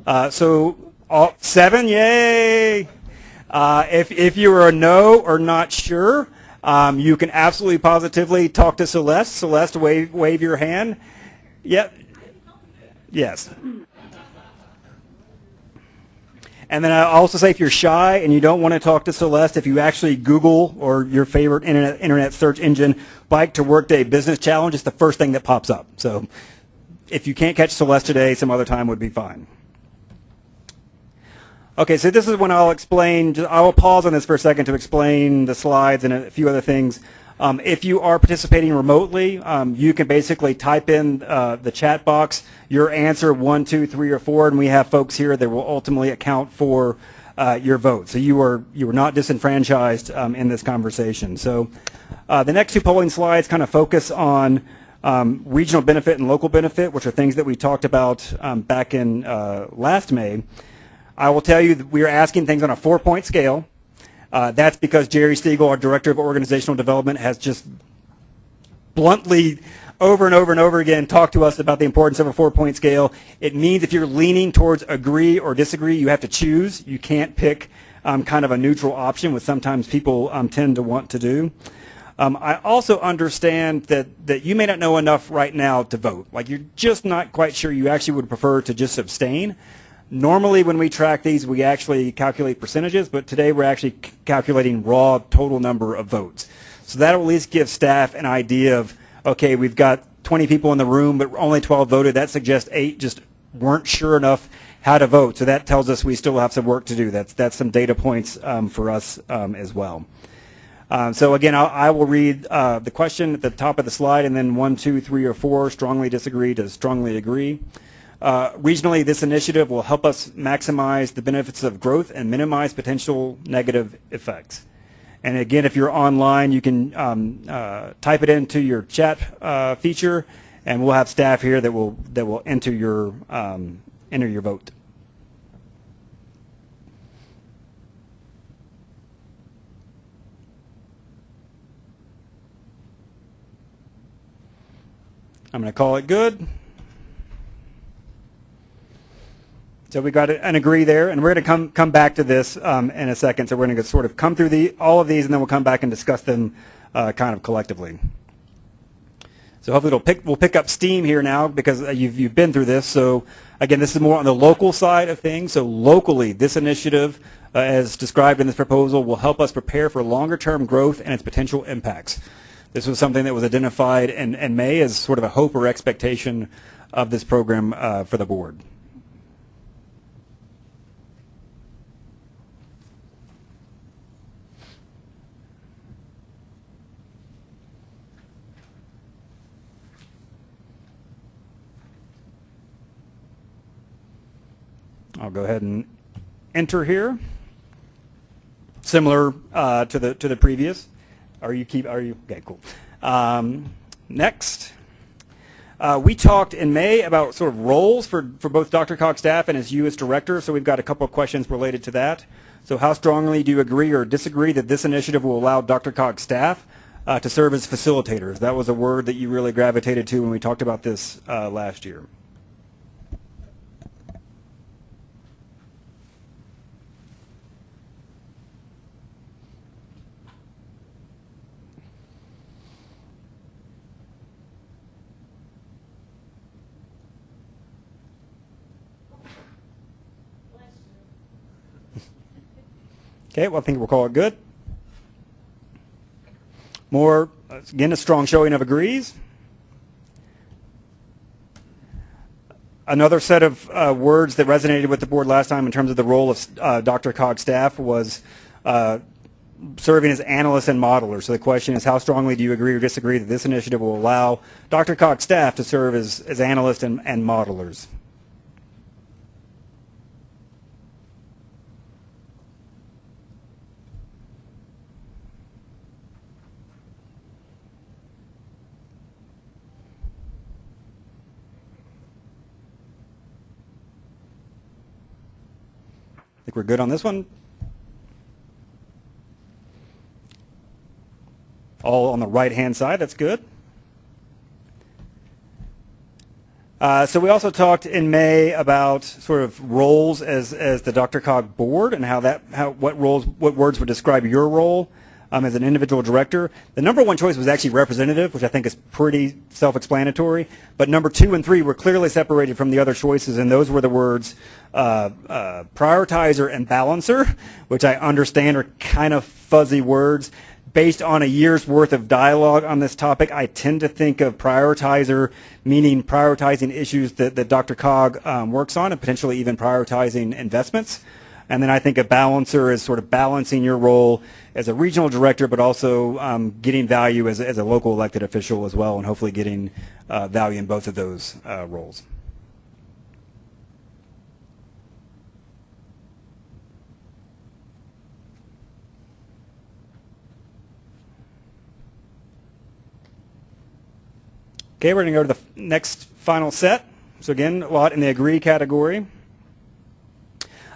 Uh, so all, seven, yay! Uh, if, if you are a no or not sure, um, you can absolutely positively talk to Celeste. Celeste, wave, wave your hand. Yep. Yes. And then I also say if you're shy and you don't want to talk to Celeste, if you actually Google or your favorite internet, internet search engine, Bike to Workday Business Challenge, it's the first thing that pops up. So if you can't catch Celeste today, some other time would be fine. Okay, so this is when I'll explain, I will pause on this for a second to explain the slides and a few other things. Um, if you are participating remotely, um, you can basically type in uh, the chat box your answer one, two, three, or four, and we have folks here that will ultimately account for uh, your vote. So you are you are not disenfranchised um, in this conversation. So uh, the next two polling slides kind of focus on um, regional benefit and local benefit, which are things that we talked about um, back in uh, last May. I will tell you that we are asking things on a four-point scale. Uh, that's because Jerry Stiegel, our Director of Organizational Development, has just bluntly over and over and over again talked to us about the importance of a four-point scale. It means if you're leaning towards agree or disagree, you have to choose. You can't pick um, kind of a neutral option, which sometimes people um, tend to want to do. Um, I also understand that, that you may not know enough right now to vote. Like you're just not quite sure you actually would prefer to just abstain. Normally when we track these, we actually calculate percentages, but today we're actually calculating raw total number of votes. So that will at least give staff an idea of, okay, we've got 20 people in the room, but only 12 voted. That suggests eight just weren't sure enough how to vote. So that tells us we still have some work to do. That's, that's some data points um, for us um, as well. Um, so again, I'll, I will read uh, the question at the top of the slide, and then one, two, three, or four, strongly disagree to strongly agree. Uh, regionally, this initiative will help us maximize the benefits of growth and minimize potential negative effects. And again, if you're online, you can um, uh, type it into your chat uh, feature, and we'll have staff here that will that will enter your um, enter your vote. I'm going to call it good. So we got an agree there, and we're going to come come back to this um, in a second. So we're going to sort of come through the all of these, and then we'll come back and discuss them uh, kind of collectively. So hopefully it'll pick, we'll pick up steam here now because uh, you've, you've been through this. So again, this is more on the local side of things. So locally, this initiative, uh, as described in this proposal, will help us prepare for longer-term growth and its potential impacts. This was something that was identified in, in May as sort of a hope or expectation of this program uh, for the board. I'll go ahead and enter here. Similar uh, to the to the previous. Are you keep? Are you okay? Cool. Um, next, uh, we talked in May about sort of roles for for both DRCOG's staff and as you as director. So we've got a couple of questions related to that. So how strongly do you agree or disagree that this initiative will allow DRCOG staff uh, to serve as facilitators? That was a word that you really gravitated to when we talked about this uh, last year. Okay, well, I think we'll call it good. More, again, a strong showing of agrees. Another set of uh, words that resonated with the board last time in terms of the role of uh, DRCOG's staff was uh, serving as analysts and modelers. So the question is, how strongly do you agree or disagree that this initiative will allow DRCOG's staff to serve as, as analysts and, and modelers? Think we're good on this one. All on the right-hand side, that's good. Uh, so we also talked in May about sort of roles as, as the DRCOG board and how that how what roles what words would describe your role um, as an individual director. The number one choice was actually representative, which I think is pretty self-explanatory. But number two and three were clearly separated from the other choices, and those were the words uh, uh, prioritizer and balancer, which I understand are kind of fuzzy words. Based on a year's worth of dialogue on this topic, I tend to think of prioritizer meaning prioritizing issues that, that DRCOG um, works on and potentially even prioritizing investments. And then I think a balancer is sort of balancing your role as a regional director, but also um, getting value as, as a local elected official as well, and hopefully getting uh, value in both of those uh, roles. Okay, we're going to go to the next final set. So again, a lot in the agree category.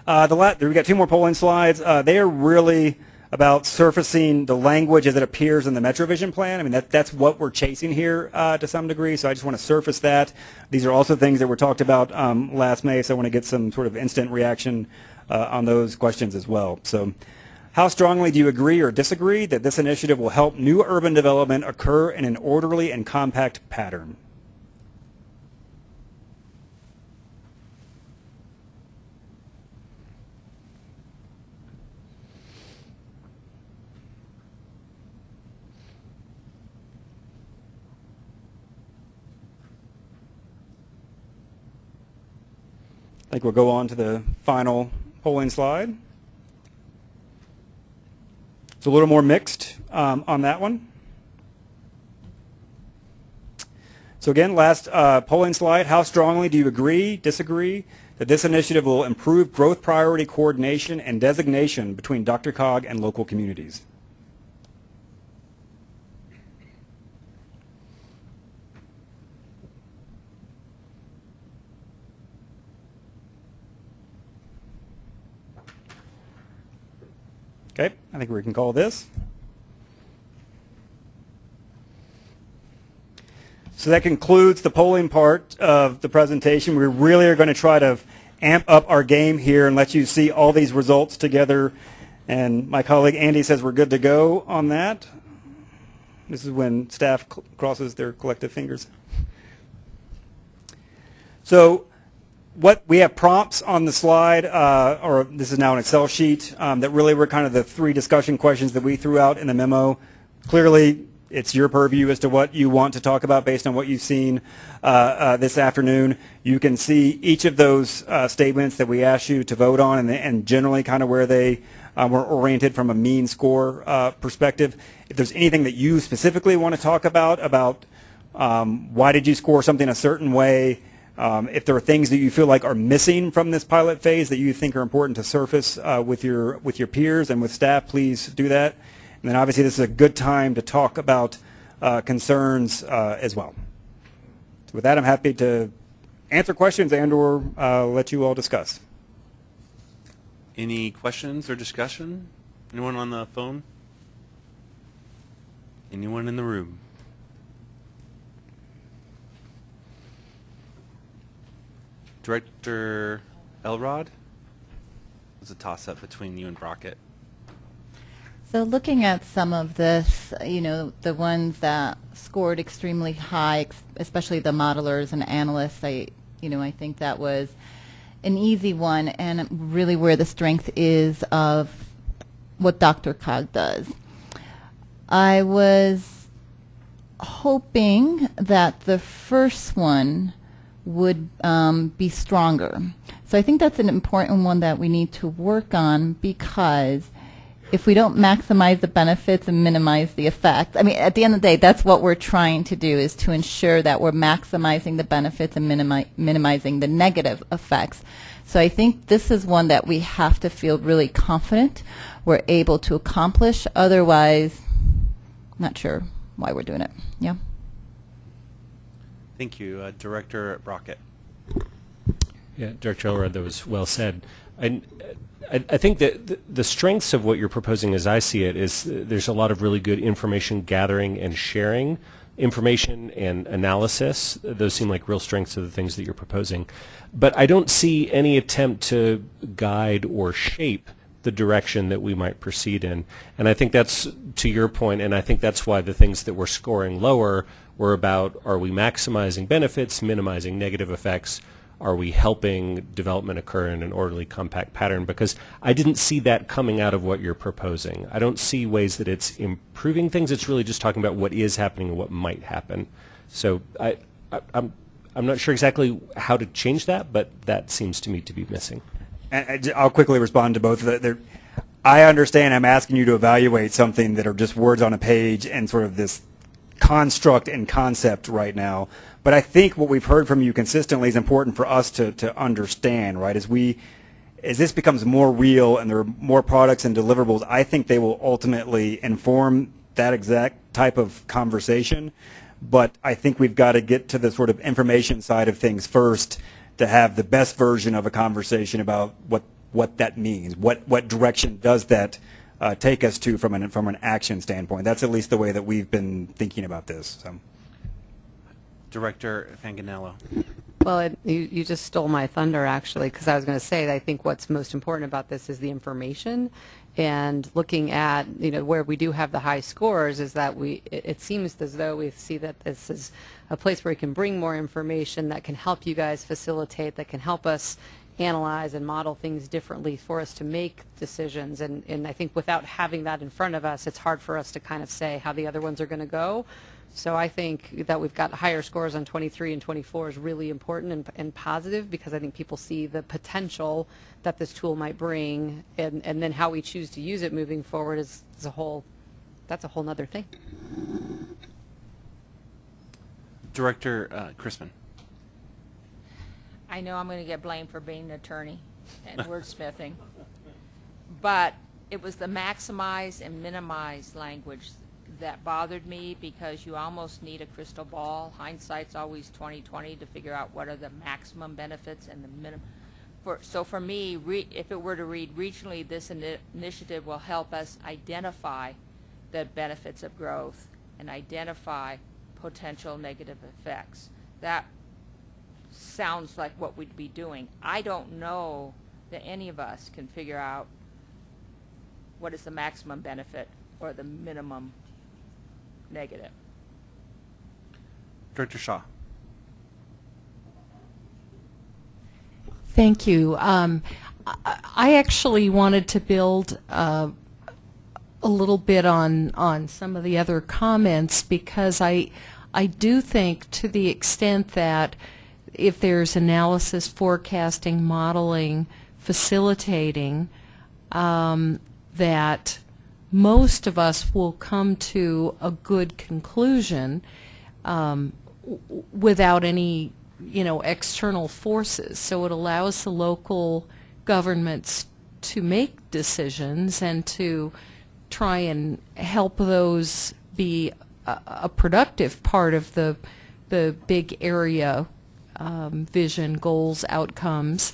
Uh, the la- we got two more polling slides. Uh, they are really about surfacing the language as it appears in the MetroVision plan. I mean, that, that's what we're chasing here uh, to some degree, so I just want to surface that. These are also things that were talked about um, last May, so I want to get some sort of instant reaction uh, on those questions as well. So how strongly do you agree or disagree that this initiative will help new urban development occur in an orderly and compact pattern? I think we'll go on to the final polling slide. It's a little more mixed um, on that one. So again, last uh, polling slide, how strongly do you agree, disagree, that this initiative will improve growth priority coordination and designation between DRCOG and local communities? Okay, I think we can call this. So that concludes the polling part of the presentation. We really are going to try to amp up our game here and let you see all these results together. And my colleague Andy says we're good to go on that. This is when staff crosses their collective fingers. So what we have prompts on the slide, uh, or this is now an Excel sheet, um, that really were kind of the three discussion questions that we threw out in the memo. Clearly, it's your purview as to what you want to talk about based on what you've seen uh, uh, this afternoon. You can see each of those uh, statements that we asked you to vote on and, and generally kind of where they uh, were oriented from a mean score uh, perspective. If there's anything that you specifically want to talk about, about um, why did you score something a certain way, um, if there are things that you feel like are missing from this pilot phase that you think are important to surface uh, with your with your peers and with staff, please do that. And then obviously this is a good time to talk about uh, concerns uh, as well. So with that, I'm happy to answer questions and or uh, let you all discuss. Any questions or discussion? Anyone on the phone? Anyone in the room? Director Elrod? It's a toss-up between you and Brockett. So looking at some of this, you know, the ones that scored extremely high, especially the modelers and analysts, I, you know, I think that was an easy one and really where the strength is of what DRCOG does. I was hoping that the first one would um, be stronger. So I think that's an important one that we need to work on because if we don't maximize the benefits and minimize the effects, I mean, at the end of the day, that's what we're trying to do is to ensure that we're maximizing the benefits and minimi- minimizing the negative effects. So I think this is one that we have to feel really confident we're able to accomplish. Otherwise, not sure why we're doing it. Yeah. Thank you. Uh, Director Brockett. Yeah, Director Elrod, that was well said. I, I, I think that the, the strengths of what you're proposing, as I see it, is uh, there's a lot of really good information gathering and sharing, information and analysis. Those seem like real strengths of the things that you're proposing. But I don't see any attempt to guide or shape the direction that we might proceed in. And I think that's to your point, and I think that's why the things that we're scoring lower were about are we maximizing benefits, minimizing negative effects, are we helping development occur in an orderly, compact pattern? Because I didn't see that coming out of what you're proposing. I don't see ways that it's improving things. It's really just talking about what is happening and what might happen. So I, I, I'm, I'm not sure exactly how to change that, but that seems to me to be missing. And I'll quickly respond to both. of I understand I'm asking you to evaluate something that are just words on a page and sort of this construct and concept right now. But I think what we've heard from you consistently is important for us to, to understand, right? As we, as this becomes more real and there are more products and deliverables, I think they will ultimately inform that exact type of conversation. But I think we've got to get to the sort of information side of things first to have the best version of a conversation about what, what that means. What, what direction does that uh, take us to from an, from an action standpoint? That's at least the way that we've been thinking about this. So. Director Fanganello. Well, it, you, you just stole my thunder, actually, because I was going to say that I think what's most important about this is the information. And looking at, you know, where we do have the high scores is that we, it, it seems as though we see that this is a place where we can bring more information that can help you guys facilitate, that can help us analyze and model things differently for us to make decisions. And, and I think without having that in front of us, it's hard for us to kind of say how the other ones are going to go. So I think that we've got higher scores on 23 and 24 is really important and, and positive because I think people see the potential that this tool might bring, and, and then how we choose to use it moving forward is, is a whole, that's a whole nother thing. Director uh, Crispin. I know I'm going to get blamed for being an attorney and wordsmithing, but it was the maximize and minimize language that bothered me because you almost need a crystal ball. Hindsight's always 20/20 to figure out what are the maximum benefits and the minimum. For, so for me, re, if it were to read regionally, this ini- initiative will help us identify the benefits of growth and identify potential negative effects. That sounds like what we'd be doing. I don't know that any of us can figure out what is the maximum benefit or the minimum negative. Director Shaw. Thank you. Um, I, I actually wanted to build uh, a little bit on on some of the other comments because I I do think to the extent that if there's analysis, forecasting, modeling, facilitating, um, that most of us will come to a good conclusion um, without any, you know, external forces. So it allows the local governments to make decisions and to try and help those be a, a productive part of the the big area um, vision, goals, outcomes.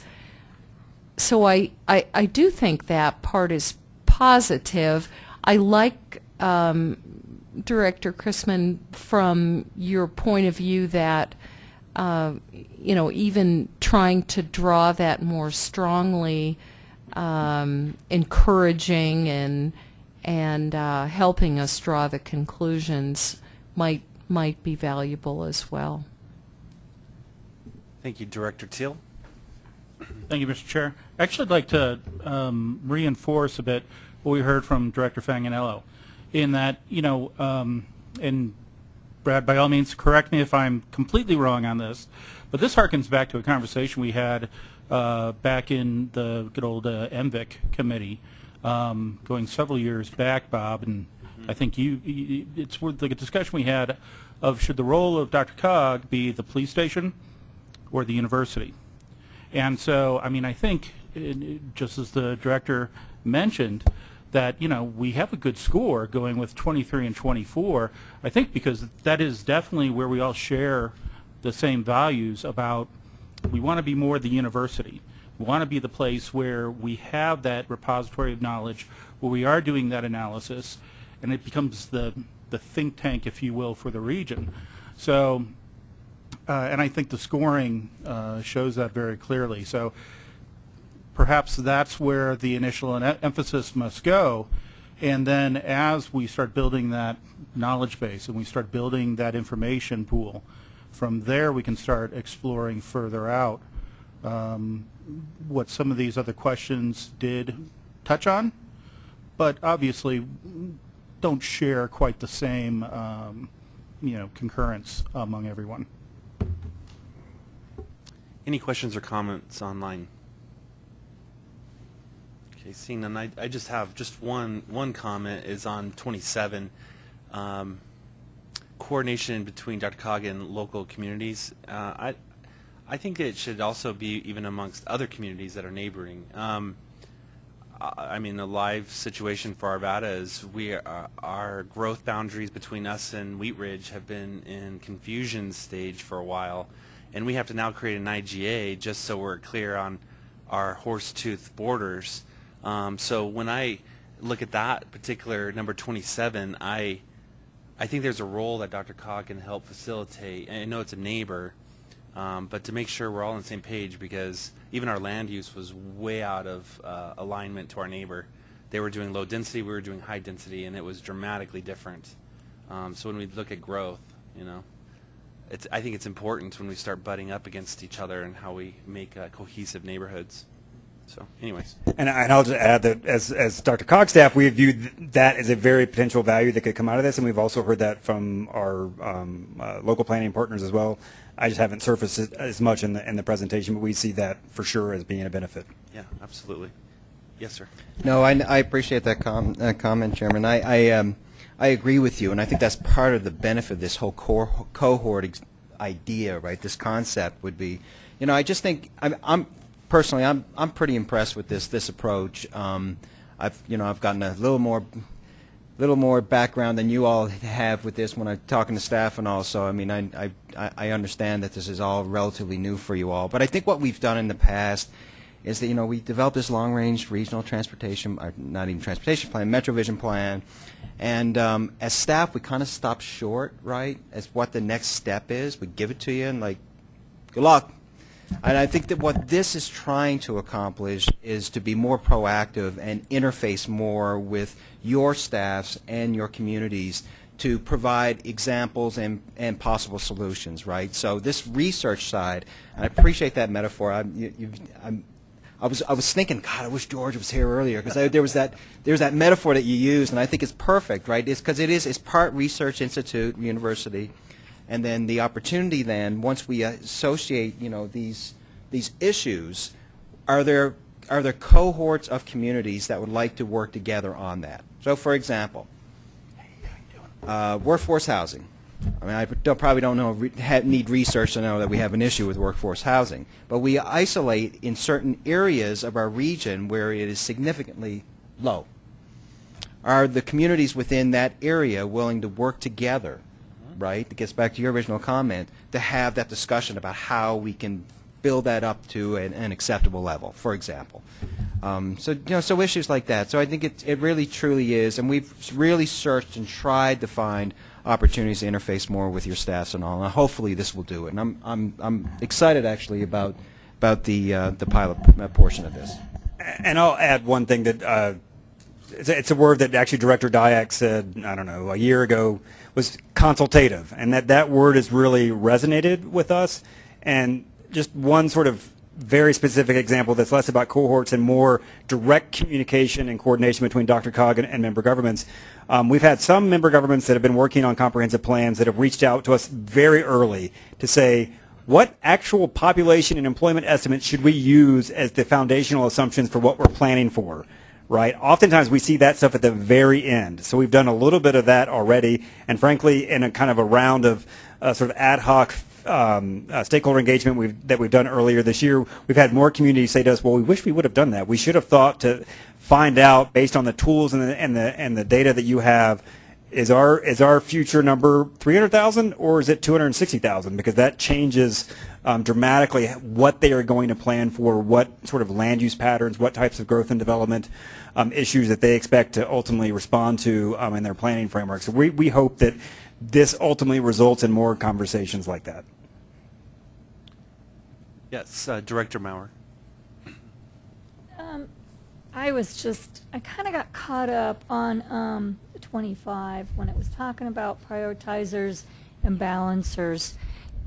so I, I, I do think that part is positive. I like um, Director Chrisman from your point of view that uh, you know even trying to draw that more strongly, um, encouraging and and uh, helping us draw the conclusions might might be valuable as well. Thank you, Director Teal. Thank you, Mr. Chair. Actually, I'd like to um, reinforce a bit what we heard from Director Fanganello in that, you know, um, and Brad, by all means, correct me if I'm completely wrong on this, but this harkens back to a conversation we had uh, back in the good old uh, MVIC committee, um, going several years back, Bob, and I think you, you it's worth the discussion we had of should the role of DRCOG be the police station or the university. And so, I mean, I think, just as the director mentioned, that, you know, we have a good score going with 23 and 24, I think because that is definitely where we all share the same values about we want to be more the university. We want to be the place where we have that repository of knowledge, where we are doing that analysis, and it becomes the, the think tank, if you will, for the region. So uh, and I think the scoring uh, shows that very clearly. So perhaps that's where the initial en- emphasis must go. And then as we start building that knowledge base and we start building that information pool, from there we can start exploring further out um, what some of these other questions did touch on, but obviously don't share quite the same, um, you know, concurrence among everyone. Any questions or comments online? Okay, seeing none, I, I just have just one one comment is on 27. Um, coordination between DRCOG and local communities. Uh, I I think it should also be even amongst other communities that are neighboring. Um, I mean, the live situation for Arvada is we are, our growth boundaries between us and Wheat Ridge have been in confusion stage for a while and we have to now create an IGA just so we're clear on our horse-tooth borders. Um, so when I look at that particular number 27, I I think there's a role that DRCOG can help facilitate. I know it's a neighbor, um, but to make sure we're all on the same page because even our land use was way out of uh, alignment to our neighbor. They were doing low density, we were doing high density, and it was dramatically different. Um, so when we look at growth, you know it's, I think it's important when we start butting up against each other and how we make uh, cohesive neighborhoods. So, anyways. And, and I'll just add that as, as DRCOG's staff, we viewed that as a very potential value that could come out of this, and we've also heard that from our um, uh, local planning partners as well. I just haven't surfaced it as much in the, in the presentation, but we see that for sure as being a benefit. Yeah, absolutely. Yes, sir. No, I, I appreciate that com- uh, comment, Chairman. I, I, um, I agree with you, and I think that's part of the benefit of this whole co- cohort idea, right? This concept would be, you know, I just think I'm, I'm personally, I'm, I'm pretty impressed with this this approach. Um, I've, you know, I've gotten a little more, little more background than you all have with this when I'm talking to staff and all. So, I mean, I, I, I understand that this is all relatively new for you all. But I think what we've done in the past is that you know we developed this long-range regional transportation, or not even transportation plan, MetroVision plan, and um, as staff we kind of stopped short, right, as what the next step is. We give it to you and like, good luck. And I think that what this is trying to accomplish is to be more proactive and interface more with your staffs and your communities to provide examples and, and possible solutions, right? So this research side, and I appreciate that metaphor. I'm, you, I'm, I was I was thinking, God, I wish George was here earlier because there was that there's that metaphor that you used, and I think it's perfect, right? It's because it is it's part research institute, university, and then the opportunity. Then once we associate, you know, these these issues, are there are there cohorts of communities that would like to work together on that? So, for example, uh, workforce housing. I mean, I don't, probably don't know need research to know that we have an issue with workforce housing, but we isolate in certain areas of our region where it is significantly low. Are the communities within that area willing to work together, right? It gets back to your original comment to have that discussion about how we can build that up to an, an acceptable level, for example. Um, so, you know, so issues like that. So I think it, it really truly is, and we've really searched and tried to find opportunities to interface more with your staffs and all, and hopefully this will do it. And I'm, I'm, I'm excited actually about, about the, uh, the pilot uh, portion of this. And I'll add one thing that uh, it's, a, it's a word that actually Director Dyack said, I don't know, a year ago was consultative, and that that word has really resonated with us. And just one sort of very specific example that's less about cohorts and more direct communication and coordination between DRCOG and, and member governments. Um, we've had some member governments that have been working on comprehensive plans that have reached out to us very early to say, what actual population and employment estimates should we use as the foundational assumptions for what we're planning for? Right? Oftentimes we see that stuff at the very end. So we've done a little bit of that already, and frankly, in a kind of a round of uh, sort of ad hoc um, uh, stakeholder engagement we've, that we've done earlier this year, we've had more communities say to us, "Well, we wish we would have done that. We should have thought to find out based on the tools and the and the and the data that you have." Is our is our future number 300,000 or is it 260,000? Because that changes um, dramatically what they are going to plan for, what sort of land use patterns, what types of growth and development um, issues that they expect to ultimately respond to um, in their planning framework. So we, we hope that this ultimately results in more conversations like that. Yes, uh, Director Maurer. Um, I was just, I kind of got caught up on um, 25 when it was talking about prioritizers and balancers.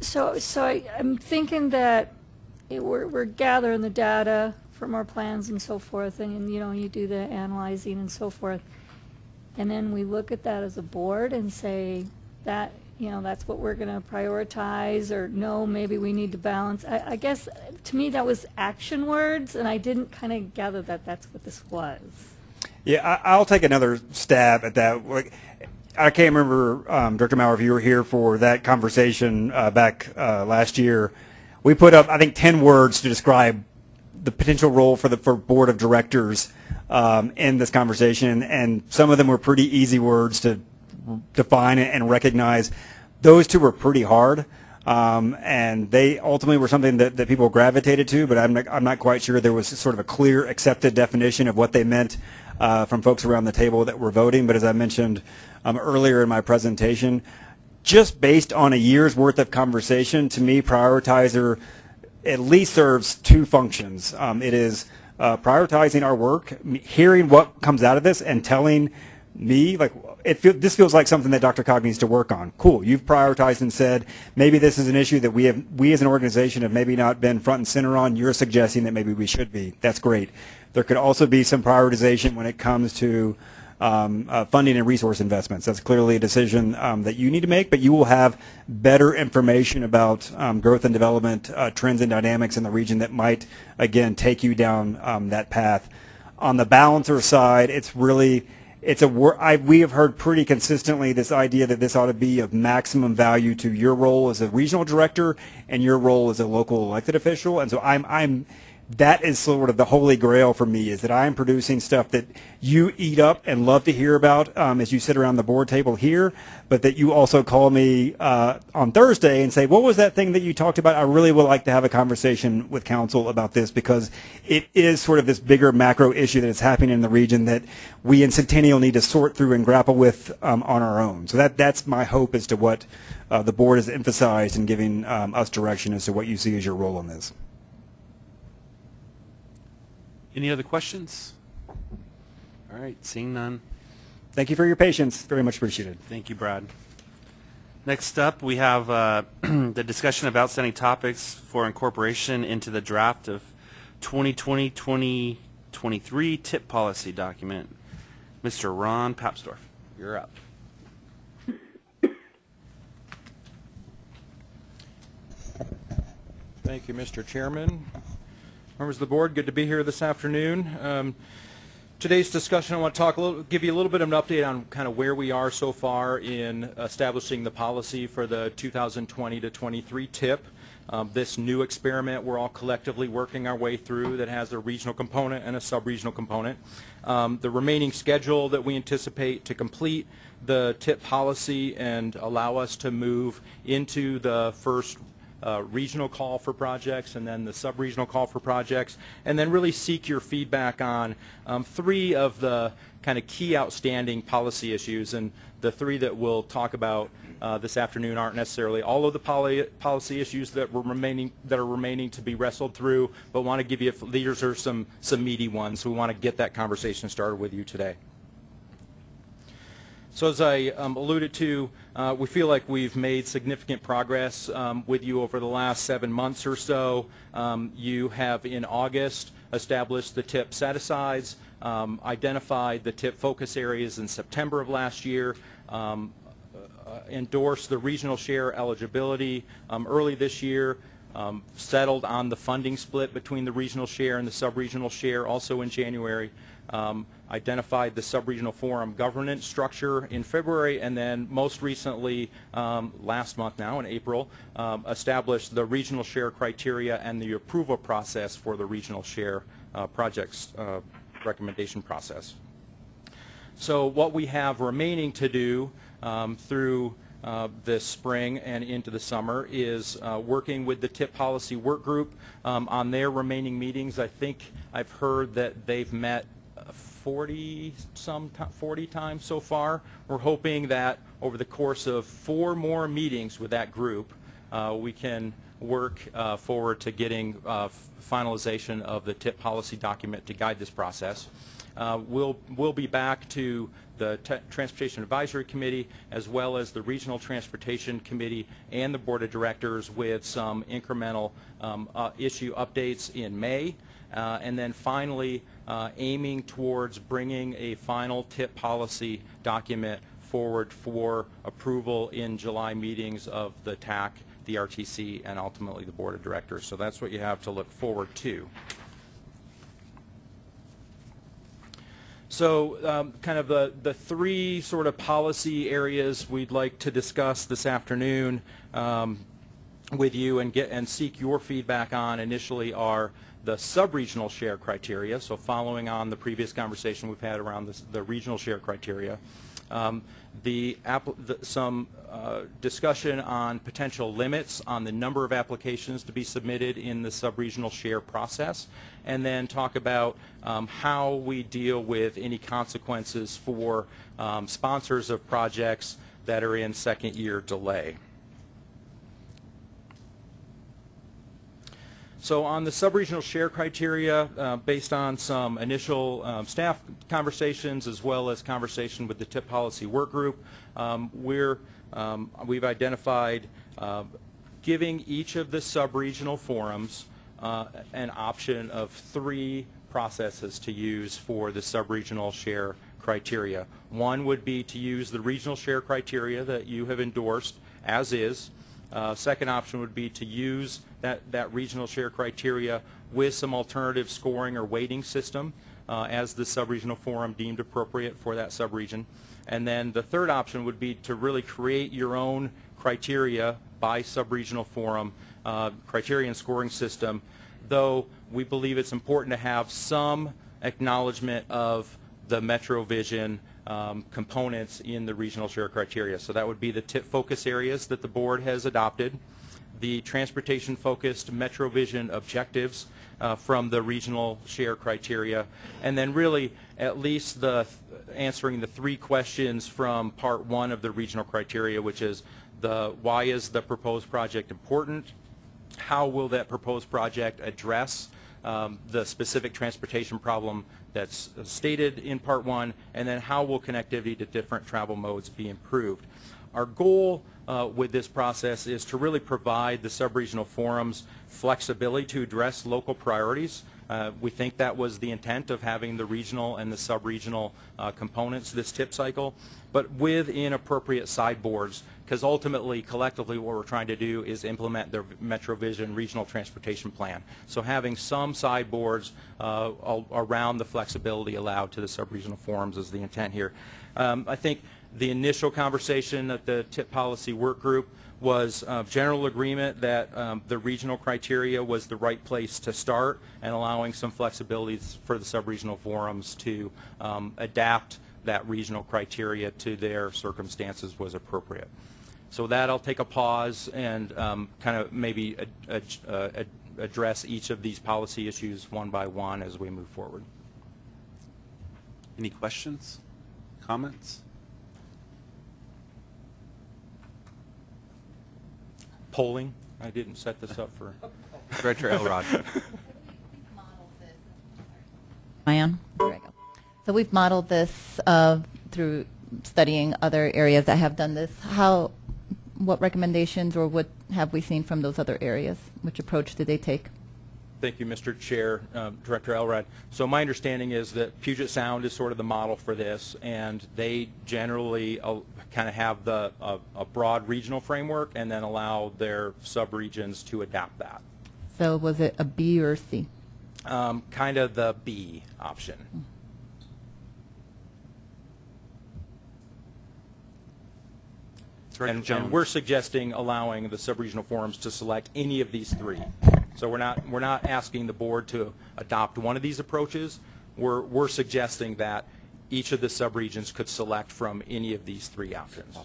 So, so I, I'm thinking that it, we're, we're gathering the data from our plans and so forth, and you know, you do the analyzing and so forth, and then we look at that as a board and say that you know that's what we're going to prioritize, or no, maybe we need to balance. I, I guess to me that was action words, and I didn't kind of gather that that's what this was. Yeah, I, I'll take another stab at that. Like, I can't remember, um, Director Maurer, if you were here for that conversation uh, back uh, last year. We put up, I think, 10 words to describe the potential role for the for board of directors um, in this conversation, and some of them were pretty easy words to define and recognize. Those two were pretty hard. Um, and they ultimately were something that, that people gravitated to, but I'm not, I'm not quite sure there was sort of a clear accepted definition of what they meant uh, from folks around the table that were voting. But as I mentioned um, earlier in my presentation, just based on a year's worth of conversation, to me, prioritizer at least serves two functions. Um, it is uh, prioritizing our work, hearing what comes out of this, and telling me like it feel, this feels like something that DRCOG needs to work on. Cool, you've prioritized and said maybe this is an issue that we have we as an organization have maybe not been front and center on. You're suggesting that maybe we should be. That's great. There could also be some prioritization when it comes to um, uh, funding and resource investments. That's clearly a decision um, that you need to make, but you will have better information about um, growth and development uh, trends and dynamics in the region that might, again, take you down um, that path. On the balancer side, it's really it's a I, we have heard pretty consistently this idea that this ought to be of maximum value to your role as a regional director and your role as a local elected official. And so I'm I'm that is sort of the holy grail for me is that I am producing stuff that you eat up and love to hear about um, as you sit around the board table here, but that you also call me uh, on Thursday and say, what was that thing that you talked about? I really would like to have a conversation with council about this because it is sort of this bigger macro issue that is happening in the region that we in Centennial need to sort through and grapple with um, on our own. So that that's my hope as to what uh, the board has emphasized in giving um, us direction as to what you see as your role in this. Any other questions? All right, seeing none. Thank you for your patience. Very much appreciated. Thank you, Brad. Next up, we have uh, [clears throat] the discussion of outstanding topics for incorporation into the draft of 2020-2023 TIP policy document. Mr. Ron Papsdorf, you're up. Thank you, Mr. Chairman. Members of the board, good to be here this afternoon. Um, today's discussion, I want to talk a little, give you a little bit of an update on kind of where we are so far in establishing the policy for the 2020 to 23 TIP. Um, this new experiment we're all collectively working our way through that has a regional component and a sub-regional component. Um, the remaining schedule that we anticipate to complete the TIP policy and allow us to move into the first uh, regional call for projects and then the sub-regional call for projects, and then really seek your feedback on um, three of the kind of key outstanding policy issues. And the three that we'll talk about uh, this afternoon aren't necessarily all of the poli policy issues that were remaining that are remaining to be wrestled through, but want to give you these are some some meaty ones. We want to get that conversation started with you today. So as I um, alluded to, uh, we feel like we've made significant progress um, with you over the last seven months or so. Um, you have in August established the TIP set-asides, um, identified the TIP focus areas in September of last year, um, uh, endorsed the regional share eligibility um, early this year, um, settled on the funding split between the regional share and the sub-regional share also in January, um, identified the sub-regional forum governance structure in February, and then most recently, um, last month now in April, um, established the regional share criteria and the approval process for the regional share uh, projects uh, recommendation process. So what we have remaining to do um, through uh, this spring and into the summer is uh, working with the TIP policy work group um, on their remaining meetings. I think I've heard that they've met 40 some 40 times so far. We're hoping that over the course of four more meetings with that group, uh, we can work uh, forward to getting uh, finalization of the TIP policy document to guide this process. Uh, we'll, we'll be back to the Transportation Advisory Committee as well as the Regional Transportation Committee and the Board of Directors with some incremental um, uh, issue updates in May. Uh, and then finally, uh, aiming towards bringing a final TIP policy document forward for approval in July meetings of the TAC, the RTC, and ultimately the Board of Directors. So that's what you have to look forward to. So um, kind of the, the three sort of policy areas we'd like to discuss this afternoon um, with you and get and seek your feedback on initially are the sub-regional share criteria, so following on the previous conversation we've had around this, the regional share criteria, um, the, the, some uh, discussion on potential limits on the number of applications to be submitted in the sub-regional share process, and then talk about um, how we deal with any consequences for um, sponsors of projects that are in second year delay. So on the subregional share criteria, uh, based on some initial um, staff conversations as well as conversation with the TIP policy work group, um, we're, um, we've identified uh, giving each of the subregional forums uh, an option of three processes to use for the subregional share criteria. One would be to use the regional share criteria that you have endorsed as is. Uh, second option would be to use that, that regional share criteria with some alternative scoring or weighting system uh, as the subregional forum deemed appropriate for that subregion. And then the third option would be to really create your own criteria by subregional forum, uh, criteria and scoring system, though we believe it's important to have some acknowledgement of the MetroVision um, components in the regional share criteria. So that would be the TIP focus areas that the board has adopted, the transportation-focused MetroVision objectives uh, from the regional share criteria, and then really at least the answering the three questions from part one of the regional criteria, which is the why is the proposed project important, how will that proposed project address um, the specific transportation problem that's stated in Part 1, and then how will connectivity to different travel modes be improved. Our goal uh, with this process is to really provide the subregional forums flexibility to address local priorities. Uh, we think that was the intent of having the regional and the subregional uh, components this tip cycle, but with inappropriate sideboards because ultimately, collectively, what we're trying to do is implement the MetroVision regional transportation plan. So having some sideboards uh, around the flexibility allowed to the subregional forums is the intent here. Um, I think the initial conversation at the TIP policy work group was uh, general agreement that um, the regional criteria was the right place to start and allowing some flexibility for the subregional forums to um, adapt that regional criteria to their circumstances was appropriate. So that I'll take a pause and um, kind of maybe ad- ad- uh, ad- address each of these policy issues one by one as we move forward. Any questions, comments? Polling, I didn't set this up for. [laughs] Director Elrod. Am I on? There I go. So we've modeled this uh, through studying other areas that have done this. How, what recommendations or what have we seen from those other areas? Which approach did they take? Thank you, Mr. Chair, um, Director Elrod. So my understanding is that Puget Sound is sort of the model for this, and they generally kind of have the a, a broad regional framework and then allow their subregions to adapt that. So was it a B or C? Um, kind of the B option. Director And, Jones. and we're suggesting allowing the subregional forums to select any of these three. So we're not, we're not asking the board to adopt one of these approaches. We're, we're suggesting that each of the subregions could select from any of these three options.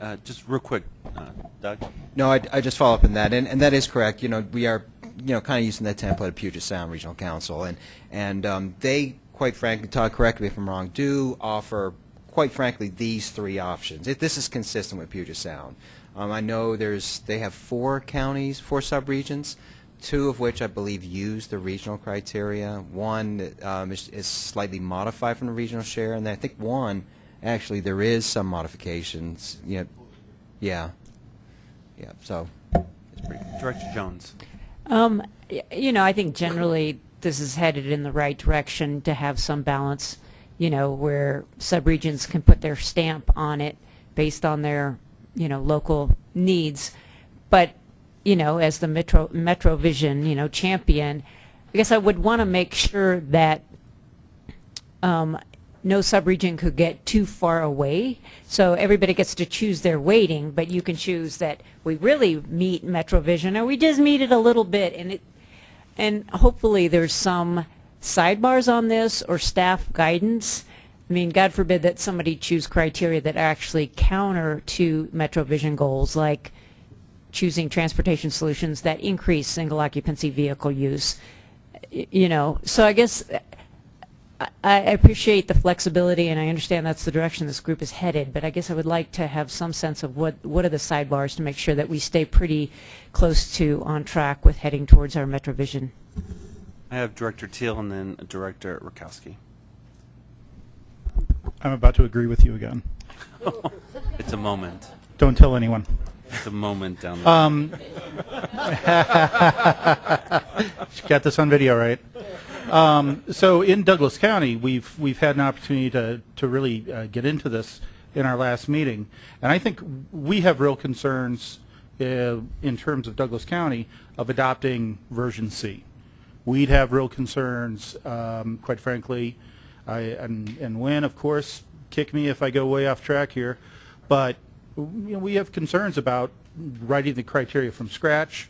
Uh, Just real quick, uh, Doug? No, I, I just follow up on that, and, and that is correct. You know, we are, you know, kind of using that template of Puget Sound Regional Council, and and um, they, quite frankly, Todd, correct me if I'm wrong, do offer, quite frankly, these three options. It, this is consistent with Puget Sound. Um, I know there's, they have four counties, four subregions, two of which I believe use the regional criteria. One um, is, is slightly modified from the regional share, and I think one, actually, there is some modifications. You know, yeah, yeah. So, it's pretty. Director Jones. Um, you know, I think generally this is headed in the right direction to have some balance, you know, where subregions can put their stamp on it based on their, you know, local needs. But, you know, as the Metro, Metro Vision, you know, champion, I guess I would want to make sure that um, no subregion could get too far away. So everybody gets to choose their weighting, but you can choose that we really meet MetroVision or we just meet it a little bit. And it, and hopefully there's some sidebars on this or staff guidance. I mean, God forbid that somebody choose criteria that actually counter to MetroVision goals, like choosing transportation solutions that increase single occupancy vehicle use. You know, so I guess I, appreciate the flexibility, and I understand that's the direction this group is headed. But I guess I would like to have some sense of what what are the sidebars to make sure that we stay pretty close to on track with heading towards our MetroVision. I have Director Teal and then Director Rakowski. I'm about to agree with you again. [laughs] It's a moment. Don't tell anyone. It's a moment down there. Um, she [laughs] got this on video, right? Um, so in Douglas County, we've we've had an opportunity to to really uh, get into this in our last meeting, and I think we have real concerns uh, in terms of Douglas County of adopting version C. We'd have real concerns, um, quite frankly, I, and and of course, kick me if I go way off track here, but you know, we have concerns about writing the criteria from scratch,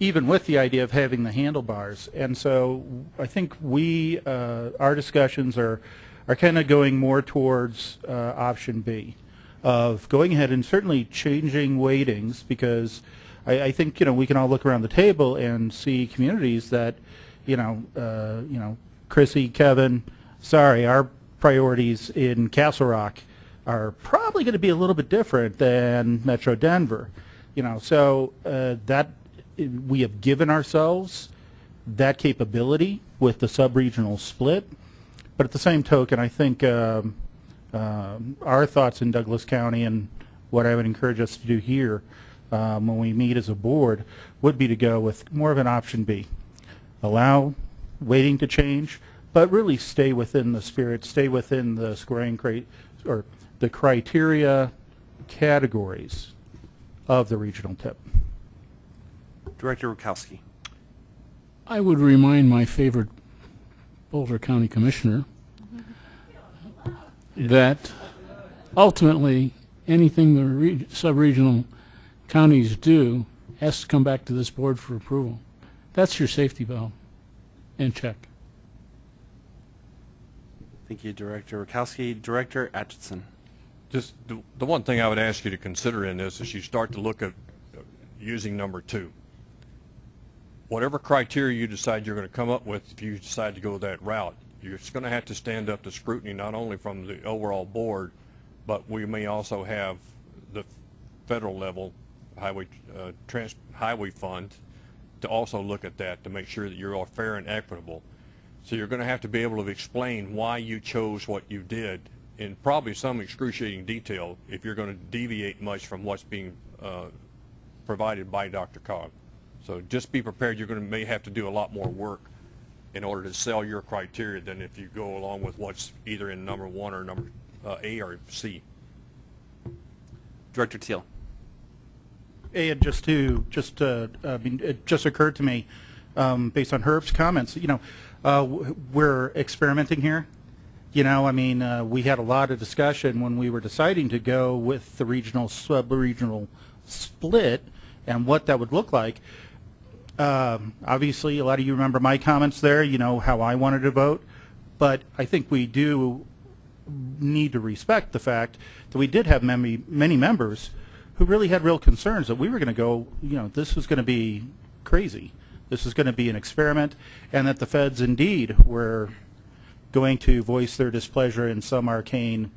even with the idea of having the handlebars. And so I think we, uh, our discussions are, are kind of going more towards uh, option B of going ahead and certainly changing weightings because I, I think, you know, we can all look around the table and see communities that, you know, uh, you know, Chrissy, Kevin, sorry, our priorities in Castle Rock are probably going to be a little bit different than Metro Denver. You know, so uh, that we have given ourselves that capability with the sub-regional split. But at the same token, I think um, um our thoughts in Douglas County and what I would encourage us to do here um, when we meet as a board would be to go with more of an option B. Allow waiting to change, but really stay within the spirit, stay within the scoring crate, or the criteria categories of the regional tip. Director Rakowski. I would remind my favorite Boulder County Commissioner that ultimately anything the re- sub-regional counties do has to come back to this board for approval. That's your safety valve and check. Thank you, Director Rakowski. Director Atchison. Just, the, the one thing I would ask you to consider in this is you start to look at uh, using number two. Whatever criteria you decide you're going to come up with, if you decide to go that route, you're just going to have to stand up to scrutiny not only from the overall board, but we may also have the federal level highway, uh, trans, highway fund to also look at that to make sure that you're all fair and equitable. So you're going to have to be able to explain why you chose what you did in probably some excruciating detail if you're going to deviate much from what's being uh, provided by DRCOG. So just be prepared. You're going to may have to do a lot more work in order to sell your criteria than if you go along with what's either in number one or number uh, A or C. Director Teal. And just to, just, uh, I mean, it just occurred to me, um, based on Herb's comments, you know, uh, we're experimenting here. You know, I mean, uh, we had a lot of discussion when we were deciding to go with the regional, sub-regional split and what that would look like. Um, obviously, a lot of you remember my comments there, you know, how I wanted to vote. But I think we do need to respect the fact that we did have many, many members who really had real concerns that we were going to go, you know, this was going to be crazy. This was going to be an experiment, and that the feds indeed were going to voice their displeasure in some arcane,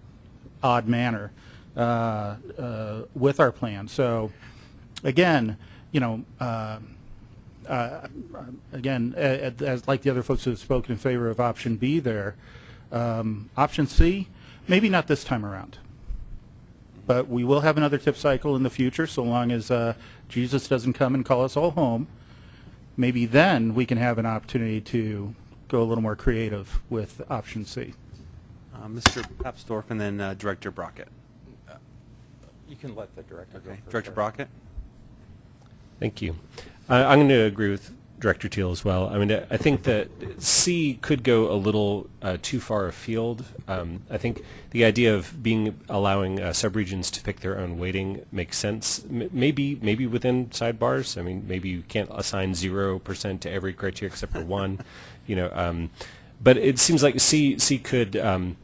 odd manner uh, uh, with our plan. So, again, you know, uh, uh, again, a- a- as like the other folks who have spoken in favor of option B there, um, option C, maybe not this time around. But we will have another tip cycle in the future, so long as uh, Jesus doesn't come and call us all home. Maybe then we can have an opportunity to go a little more creative with option C. Uh, Mr. Papsdorf and then uh, Director Brockett. You can let the director Okay. first, Director sir. Brockett? Thank you. I, I'm going to agree with Director Teal as well. I mean, I think that C could go a little uh, too far afield. Um, I think the idea of being allowing uh, subregions to pick their own weighting makes sense. M- maybe maybe within sidebars. I mean, maybe you can't assign zero percent to every criteria except for one. You know, um, but it seems like C C could. Um,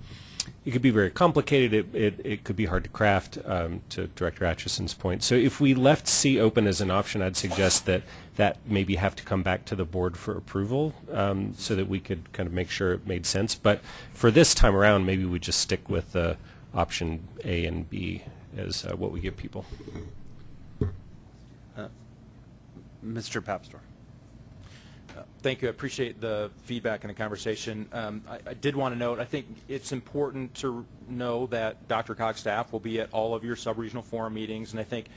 it could be very complicated. It, it, it could be hard to craft, um, to Director Atchison's point. So if we left C open as an option, I'd suggest that that maybe have to come back to the board for approval um, so that we could kind of make sure it made sense. But for this time around, maybe we just stick with uh, option A and B as uh, what we give people. Mr. Papsdorf. Thank you. I appreciate the feedback and the conversation. Um, I, I did want to note, I think it's important to know that DRCOG's staff will be at all of your sub-regional forum meetings, and I think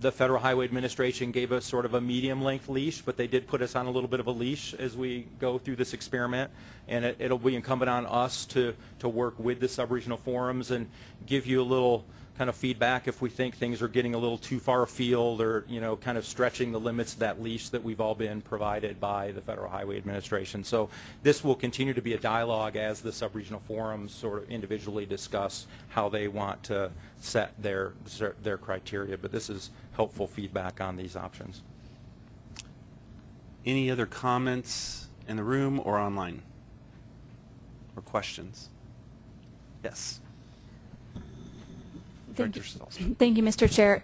the Federal Highway Administration gave us sort of a medium-length leash, but they did put us on a little bit of a leash as we go through this experiment, and it, it'll be incumbent on us to, to work with the sub-regional forums and give you a little kind of feedback if we think things are getting a little too far afield or, you know, kind of stretching the limits of that leash that we've all been provided by the Federal Highway Administration. So this will continue to be a dialogue as the sub-regional forums sort of individually discuss how they want to set their, their criteria. But this is helpful feedback on these options. Any other comments in the room or online? Or questions? Yes. Thank Director you. Thank you, Mr. Chair.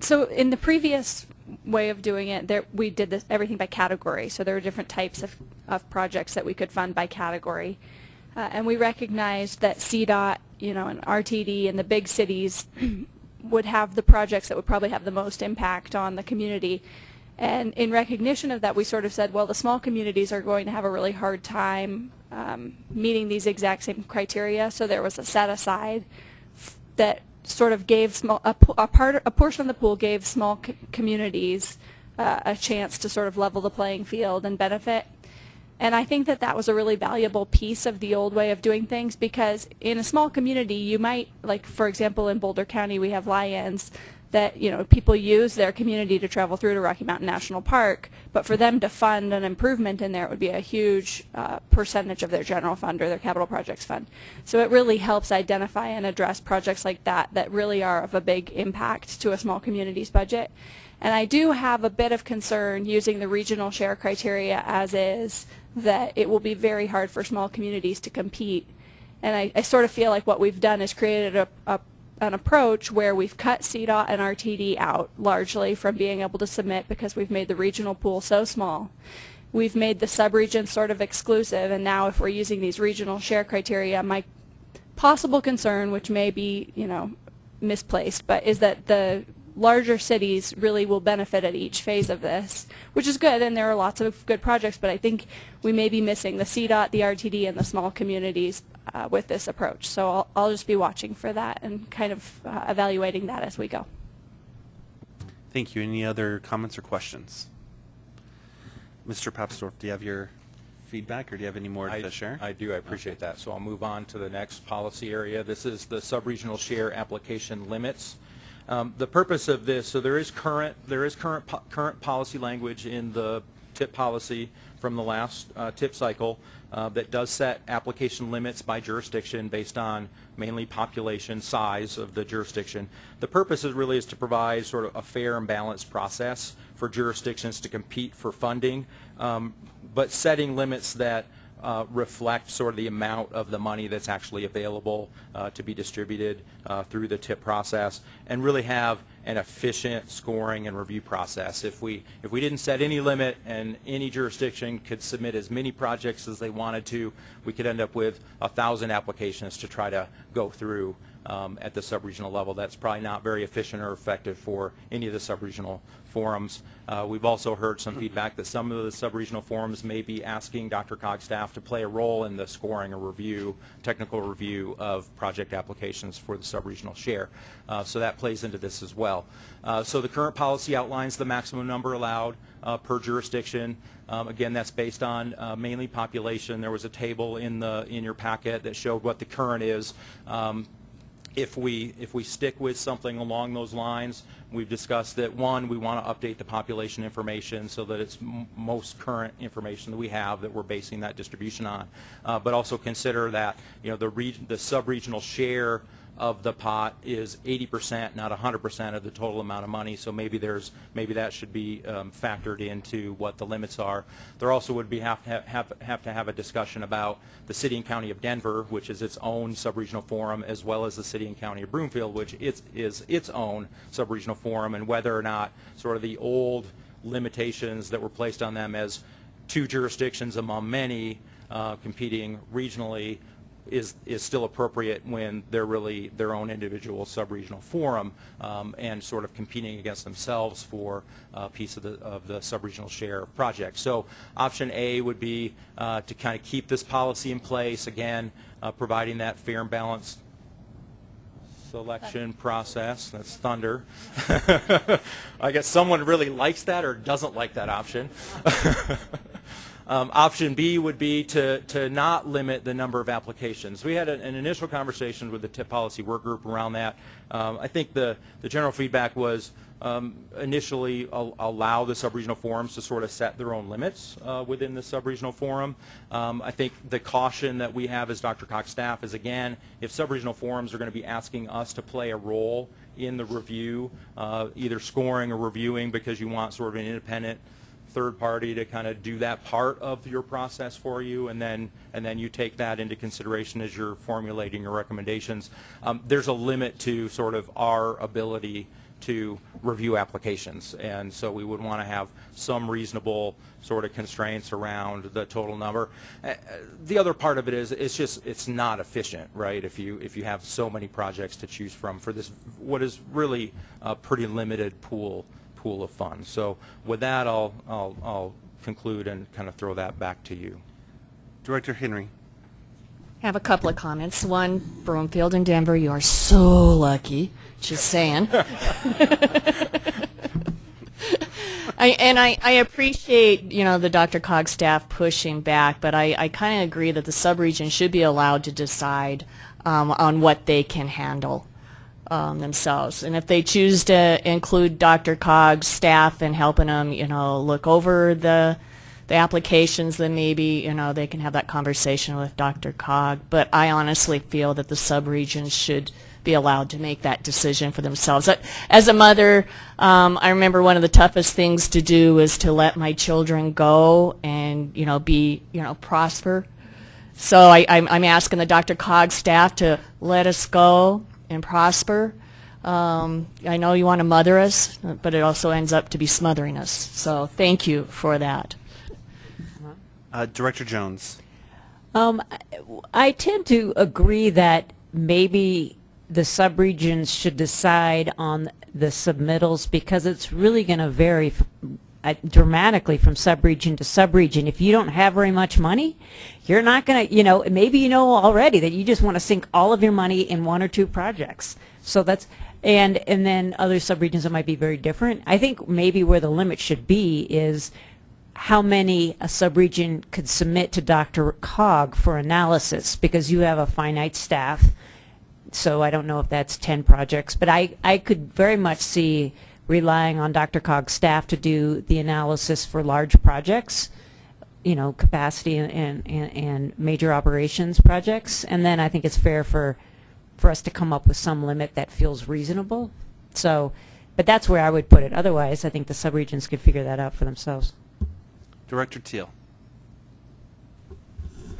So in the previous way of doing it, there, we did this, everything by category. So there were different types of, of projects that we could fund by category. Uh, and we recognized that CDOT, you know, and RTD and the big cities [clears throat] would have the projects that would probably have the most impact on the community. And in recognition of that, we sort of said, well, the small communities are going to have a really hard time um, meeting these exact same criteria. So there was a set aside that sort of gave small a, a part a portion of the pool gave small c- communities uh, a chance to sort of level the playing field and benefit. And I think that that was a really valuable piece of the old way of doing things because in a small community, you might, like for example, in Boulder County, we have Lyons that you know people use their community to travel through to Rocky Mountain National Park, but for them to fund an improvement in there, it would be a huge uh, percentage of their general fund or their capital projects fund. So it really helps identify and address projects like that that really are of a big impact to a small community's budget. And I do have a bit of concern using the regional share criteria as is that it will be very hard for small communities to compete And I, I sort of feel like what we've done is created a, a an approach where we've cut CDOT and RTD out largely from being able to submit because we've made the regional pool so small. We've made the subregion sort of exclusive, and now if we're using these regional share criteria, my possible concern, which may be, you know, misplaced, but is that the larger cities really will benefit at each phase of this, which is good, and there are lots of good projects, but I think we may be missing the CDOT, the RTD, and the small communities uh, with this approach. So I'll, I'll just be watching for that and kind of uh, evaluating that as we go. Thank you. Any other comments or questions? Mr. Papsdorf, do you have your feedback, or do you have any more I, to share? I do, I appreciate that. So I'll move on to the next policy area. This is the sub-regional share application limits. Um, the purpose of this, so there is current, there is current, po current policy language in the TIP policy from the last uh, TIP cycle uh, that does set application limits by jurisdiction based on mainly population size of the jurisdiction. The purpose is really is to provide sort of a fair and balanced process for jurisdictions to compete for funding, um, but setting limits that uh, reflect sort of the amount of the money that's actually available uh, to be distributed uh, through the TIP process and really have an efficient scoring and review process. If we, if we didn't set any limit and any jurisdiction could submit as many projects as they wanted to, we could end up with a thousand applications to try to go through um, at the sub-regional level. That's probably not very efficient or effective for any of the sub-regional forums. Uh, we've also heard some feedback that some of the sub-regional forums may be asking DRCOG staff to play a role in the scoring or review, technical review of project applications for the sub-regional share. Uh, so that plays into this as well. Uh, so the current policy outlines the maximum number allowed uh, per jurisdiction. Um, again, that's based on uh, mainly population. There was a table in the in your packet that showed what the current is. Um, if we if we stick with something along those lines, we've discussed that one, we want to update the population information so that it's most current information that we have that we're basing that distribution on, uh, but also consider that you know the the sub-regional share of the pot is 80%, not 100% of the total amount of money. So maybe there's maybe that should be um, factored into what the limits are. There also would be have to have, have, to have a discussion about the city and county of Denver, which is its own sub-regional forum, as well as the city and county of Broomfield, which is, is its own sub-regional forum, and whether or not sort of the old limitations that were placed on them as two jurisdictions among many uh, competing regionally is is still appropriate when they're really their own individual sub-regional forum um, and sort of competing against themselves for a piece of the of the sub-regional share project. So option A would be uh, to kind of keep this policy in place again, uh, providing that fair and balanced selection process. That's thunder. [laughs] I guess someone really likes that or doesn't like that option. [laughs] Um, option B would be to, to not limit the number of applications. We had an, initial conversation with the TIP policy work group around that. Um, I think the, the general feedback was um, initially al allow the sub-regional forums to sort of set their own limits uh, within the sub-regional forum. Um, I think the caution that we have as DRCOG staff is, again, if sub-regional forums are going to be asking us to play a role in the review, uh, either scoring or reviewing because you want sort of an independent third party to kind of do that part of your process for you, and then and then you take that into consideration as you're formulating your recommendations. Um, there's a limit to sort of our ability to review applications, and so we would want to have some reasonable sort of constraints around the total number. Uh, the other part of it is it's just it's not efficient, right? If you if you have so many projects to choose from for this what is really a pretty limited pool pool of funds. So with that, I'll, I'll, I'll conclude and kind of throw that back to you. Director Henry. I have a couple of comments. One, Broomfield and Denver, you are so lucky. Just saying. [laughs] [laughs] I, and I, I appreciate, you know, the DRCOG staff pushing back, but I, I kind of agree that the subregion should be allowed to decide um, on what they can handle um, themselves. And if they choose to include DRCOG's staff in helping them, you know, look over the the applications, then maybe, you know, they can have that conversation with DRCOG. But I honestly feel that the subregions should be allowed to make that decision for themselves. As a mother, um, I remember one of the toughest things to do is to let my children go and, you know, be, you know, prosper So I, I'm, I'm asking the DRCOG staff to let us go and prosper. Um, I know you want to mother us, but it also ends up to be smothering us. So thank you for that. Uh, Director Jones. Um, I- I tend to agree that maybe the subregions should decide on the submittals because it's really going to vary f- uh, dramatically from subregion to subregion. If you don't have very much money, you're not going to, you know, maybe you know already that you just want to sink all of your money in one or two projects. So that's, and, and then other subregions that might be very different. I think maybe where the limit should be is how many a subregion could submit to DRCOG for analysis because you have a finite staff. So I don't know if that's 10 projects, but I, I could very much see relying on DRCOG's staff to do the analysis for large projects, you know, capacity and, and, and, and major operations projects. And then I think it's fair for, for us to come up with some limit that feels reasonable. So, but that's where I would put it. Otherwise, I think the subregions could figure that out for themselves. Director Teal.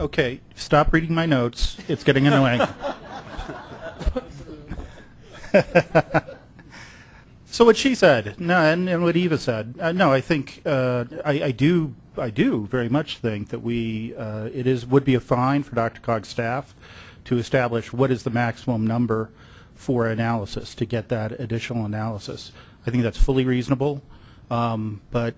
Okay, stop reading my notes. It's getting annoying. [laughs] so what she said, no, and, and what Eva said, uh, no, I think uh, I, I do, I do very much think that we, uh, it is would be a fine for DRCOG's staff to establish what is the maximum number for analysis to get that additional analysis. I think that's fully reasonable, um, but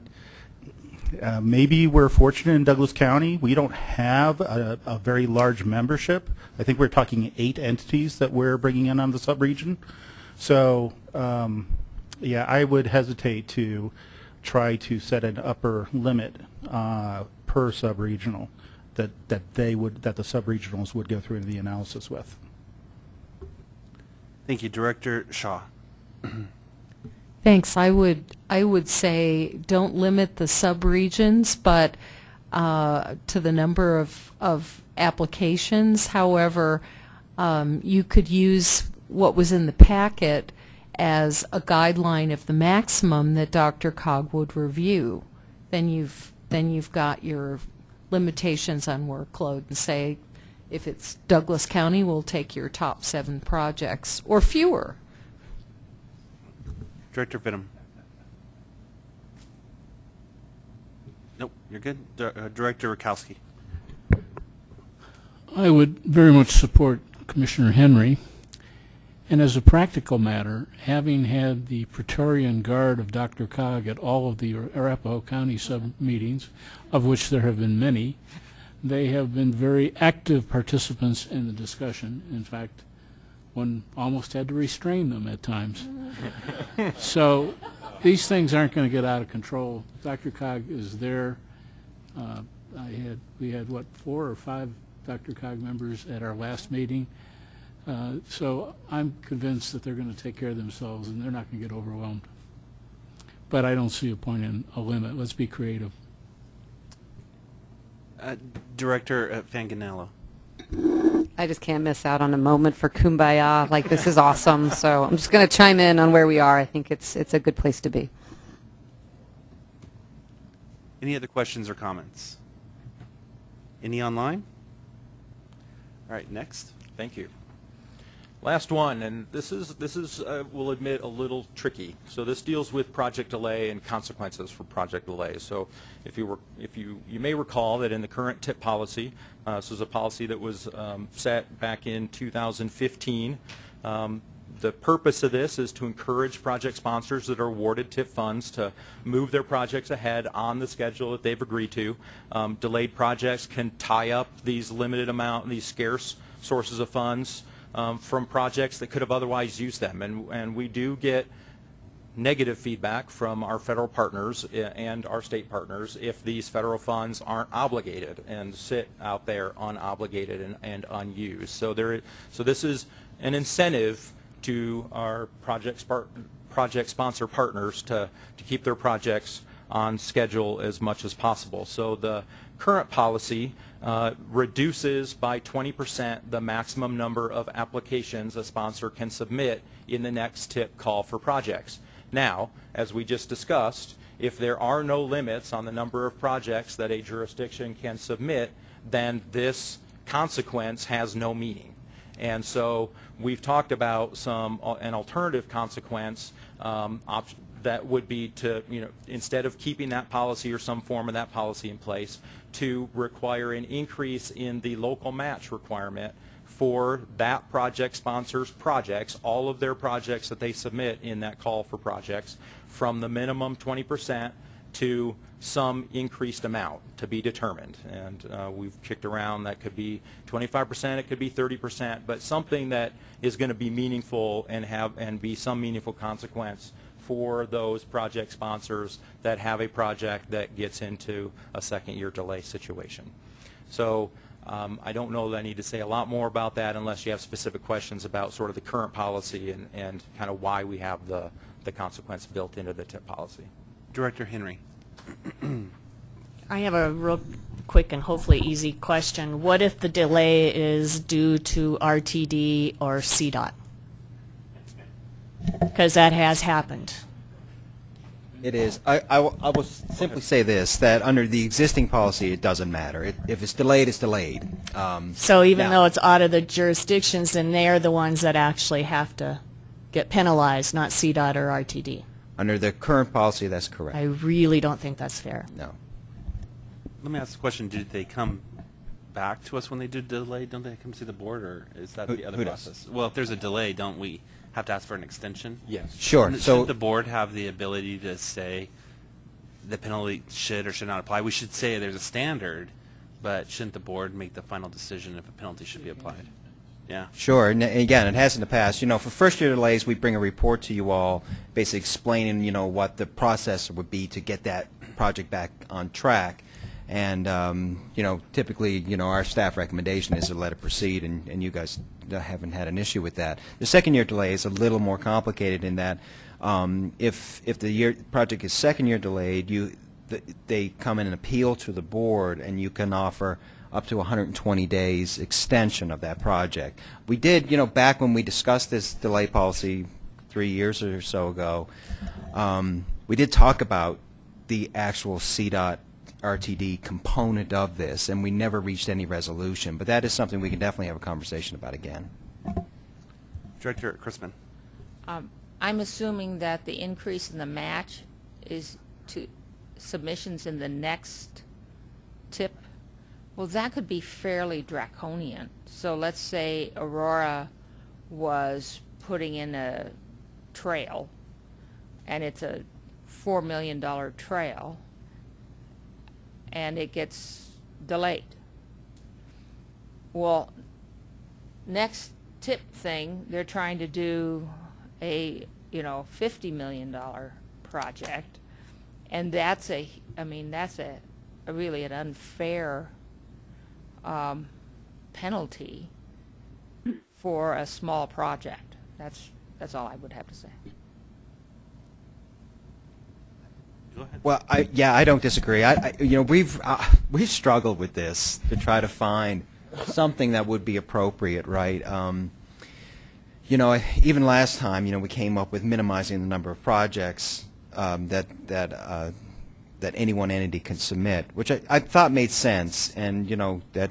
uh, maybe we're fortunate in Douglas County. We don't have a, a very large membership. I think we're talking eight entities that we're bringing in on the subregion. So, um, yeah, I would hesitate to try to set an upper limit uh, per subregional that, that they would that the subregionals would go through the analysis with. Thank you, Director Shaw. [clears throat] Thanks. I would, I would say don't limit the subregions, but uh, to the number of, of applications. However, um, you could use what was in the packet as a guideline of the maximum that DRCOG would review. Then you've, then you've got your limitations on workload and say, if it's Douglas County, we'll take your top seven projects, or fewer. Director Vittum. Nope, you're good. Di- uh, Director Rakowski. I would very much support Commissioner Henry. And as a practical matter, having had the Praetorian Guard of DRCOG at all of the Arapahoe County sub-meetings, of which there have been many, they have been very active participants in the discussion. In fact, one almost had to restrain them at times. [laughs] so these things aren't going to get out of control. DRCOG is there. Uh, I had we had what four or five DRCOG members at our last meeting. Uh, so I'm convinced that they're going to take care of themselves and they're not going to get overwhelmed. But I don't see a point in a limit. Let's be creative. Uh, Director uh, Fanganello. I just can't miss out on a moment for kumbaya. Like this is awesome. So I'm just going to chime in on where we are. I think it's it's a good place to be. Any other questions or comments? Any online? All right, next. Thank you. Last one, and this is, this is, uh, we'll admit, a little tricky. So this deals with project delay and consequences for project delay. So if you were, if you, you may recall that in the current TIP policy, uh, this is a policy that was um, set back in 2015. Um, the purpose of this is to encourage project sponsors that are awarded TIP funds to move their projects ahead on the schedule that they've agreed to. Um, delayed projects can tie up these limited amount, these scarce sources of funds um, from projects that could have otherwise used them. And, and we do get negative feedback from our federal partners uh, and our state partners if these federal funds aren't obligated and sit out there unobligated and, and unused. So there, so this is an incentive to our project, project sponsor partners to, to keep their projects on schedule as much as possible. So the current policy uh, reduces by 20% the maximum number of applications a sponsor can submit in the next tip call for projects. Now, as we just discussed, if there are no limits on the number of projects that a jurisdiction can submit, then this consequence has no meaning. And so we've talked about some, uh, an alternative consequence um, that would be to, you know, instead of keeping that policy or some form of that policy in place, to require an increase in the local match requirement for that project sponsor's projects, all of their projects that they submit in that call for projects, from the minimum 20% to some increased amount to be determined. And uh, we've kicked around, that could be 25%, it could be 30%, but something that is going to be meaningful and have, and be some meaningful consequence for those project sponsors that have a project that gets into a second year delay situation. So um, I don't know that I need to say a lot more about that unless you have specific questions about sort of the current policy and, and kind of why we have the, the consequence built into the TIP policy. Director Henry. [clears throat] I have a real quick and hopefully easy question. What if the delay is due to RTD or CDOT? Because that has happened. It is. I, I, will- I will simply say this, that under the existing policy, it doesn't matter. It- If it's delayed, it's delayed. Um, So even now- though it's out of the jurisdictions, then they're the ones that actually have to get penalized, not CDOT or RTD. Under the current policy, that's correct. I really don't think that's fair. No. Let me ask the question, did they come back to us when they do delay? Don't they come to the board, or is that Who- the other who does? process? Well, if there's a delay, don't we have to ask for an extension? Yes. Sure, Shouldn't- so- Shouldn't the board have the ability to say the penalty should or should not apply? We should say there's a standard, but shouldn't the board make the final decision if a penalty should be applied? Yeah. Sure, and again, it has in the past. You know, for first-year delays, we bring a report to you all, basically explaining, you know, what the process would be to get that project back on track. And, um, you know, typically, you know, our staff recommendation is to let it proceed, and, and you guys haven't had an issue with that. The second-year delay is a little more complicated in that um, if, if the year, project is second-year delayed, you, th- they come in and appeal to the board, and you can offer up to 120 days extension of that project. We did, you know, back when we discussed this delay policy three years or so ago, um, we did talk about the actual CDOT RTD component of this, and we never reached any resolution. But that is something we can definitely have a conversation about again. Director Chrisman. Um, I'm assuming that the increase in the match is to submissions in the next tip. Well, that could be fairly draconian. So let's say Aurora was putting in a trail, and it's a $4 million trail, and it gets delayed. Well, next tip thing, they're trying to do a, you know, $50 million project. And that's a, I mean, that's a, a really an unfair um, penalty for a small project. That's, that's all I would have to say. Well, I, yeah, I don't disagree. I, I you know, we've uh, we've struggled with this to try to find something that would be appropriate, right? Um, you know, even last time, you know, we came up with minimizing the number of projects um, that that uh, that any one entity can submit, which I, I thought made sense, and you know that,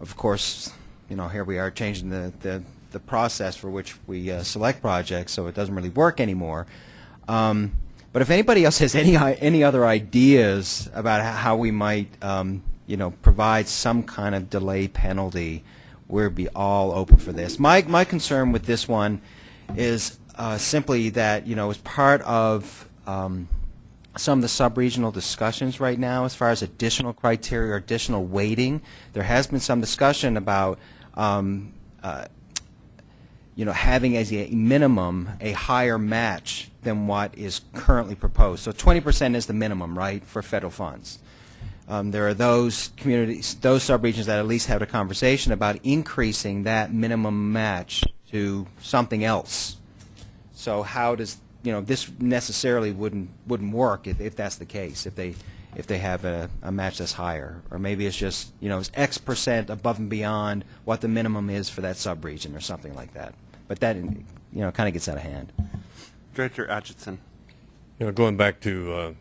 of course, you know, here we are changing the the, the process for which we uh, select projects, so it doesn't really work anymore. Um, but if anybody else has any any other ideas about how we might, um, you know, provide some kind of delay penalty, we'd be all open for this. My my concern with this one is uh, simply that you know, as part of um, some of the sub-regional discussions right now, as far as additional criteria or additional weighting, there has been some discussion about. Um, uh, you know, having as a minimum a higher match than what is currently proposed. So 20% is the minimum, right, for federal funds. Um, there are those communities, those subregions that at least have a conversation about increasing that minimum match to something else. So how does, you know, this necessarily wouldn't wouldn't work if, if that's the case, if they if they have a, a match that's higher, or maybe it's just, you know, it's X percent above and beyond what the minimum is for that subregion or something like that. But that, you know, kind of gets out of hand. Director Atchison. You know, going back to uh,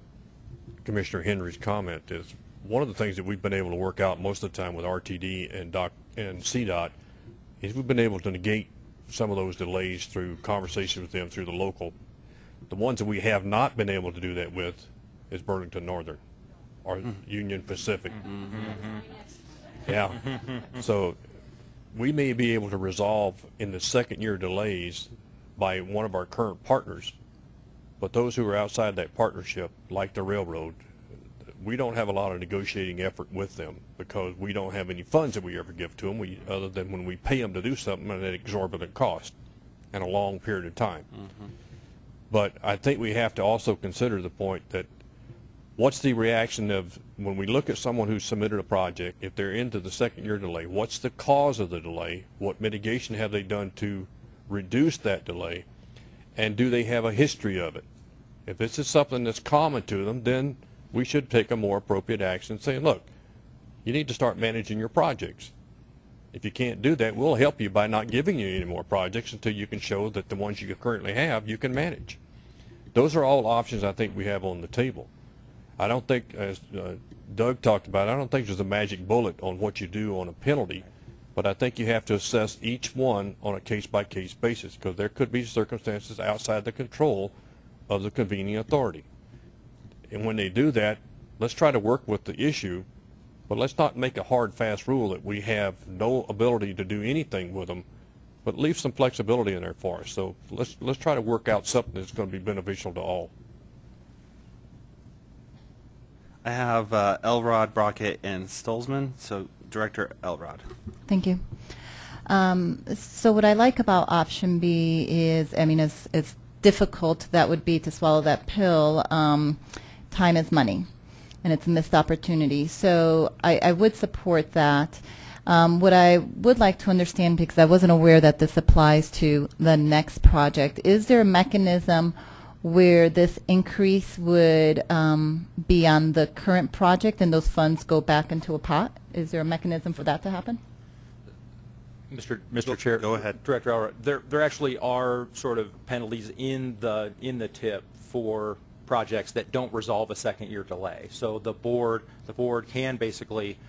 Commissioner Henry's comment is one of the things that we've been able to work out most of the time with RTD and Doc and CDOT is we've been able to negate some of those delays through conversations with them through the local. The ones that we have not been able to do that with is Burlington Northern or Union Pacific. Yeah. So we may be able to resolve in the second year delays by one of our current partners. But those who are outside that partnership, like the railroad, we don't have a lot of negotiating effort with them because we don't have any funds that we ever give to them, we, other than when we pay them to do something at an exorbitant cost and a long period of time. Mm-hmm. But I think we have to also consider the point that what's the reaction of when we look at someone who submitted a project, if they're into the second year delay, what's the cause of the delay? What mitigation have they done to reduce that delay? And do they have a history of it? If this is something that's common to them, then we should take a more appropriate action saying, look, you need to start managing your projects. If you can't do that, we'll help you by not giving you any more projects until you can show that the ones you currently have, you can manage. Those are all options I think we have on the table. I don't think, as uh, Doug talked about, I don't think there's a magic bullet on what you do on a penalty, but I think you have to assess each one on a case-by-case basis because there could be circumstances outside the control of the convening authority. And when they do that, let's try to work with the issue, but let's not make a hard, fast rule that we have no ability to do anything with them, but leave some flexibility in there for us. So let's, let's try to work out something that's going to be beneficial to all. I have uh, Elrod, Brockett, and Stolzman. So Director Elrod. Thank you. Um, so what I like about option B is, I mean, as, difficult that would be to swallow that pill, um, time is money, and it's a missed opportunity. So I, I would support that. Um, what I would like to understand, because I wasn't aware that this applies to the next project, is there a mechanism where this increase would um, be on the current project and those funds go back into a pot? Is there a mechanism for that to happen? Mr. Mr. Chair. go ahead. Director Elrod, there, there actually are sort of penalties in the, in the tip for projects that don't resolve a second year delay. So the board, the board can basically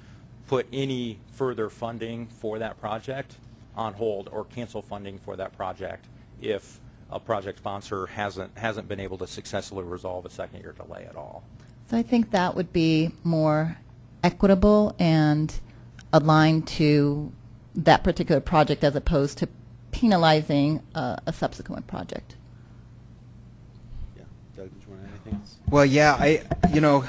put any further funding for that project on hold or cancel funding for that project if a project sponsor hasn't, hasn't been able to successfully resolve a second year delay at all. So I think that would be more equitable and aligned to that particular project as opposed to penalizing uh, a subsequent project. Yeah. Doug, did you want to add anything else? Well, yeah, I, you know,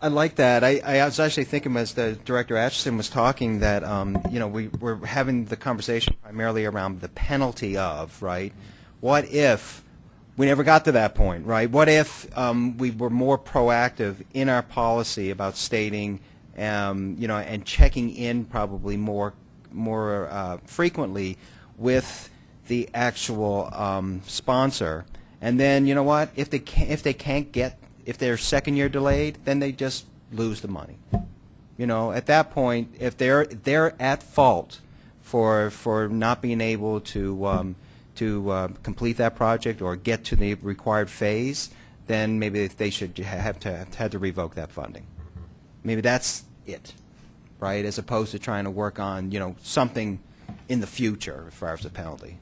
I like that. I, I was actually thinking as the Director Atchison was talking that, um, you know, we, we're having the conversation primarily around the penalty of, right? What if we never got to that point, right? What if um, we were more proactive in our policy about stating, um, you know, and checking in probably more, more uh, frequently with the actual um, sponsor, and then you know what? If they can, if they can't get, if they're second year delayed, then they just lose the money. You know, at that point, if they're they're at fault for for not being able to um, to uh, complete that project or get to the required phase, then maybe they should have to have had to revoke that funding. Maybe that's it, right? As opposed to trying to work on you know something in the future as far as the penalty.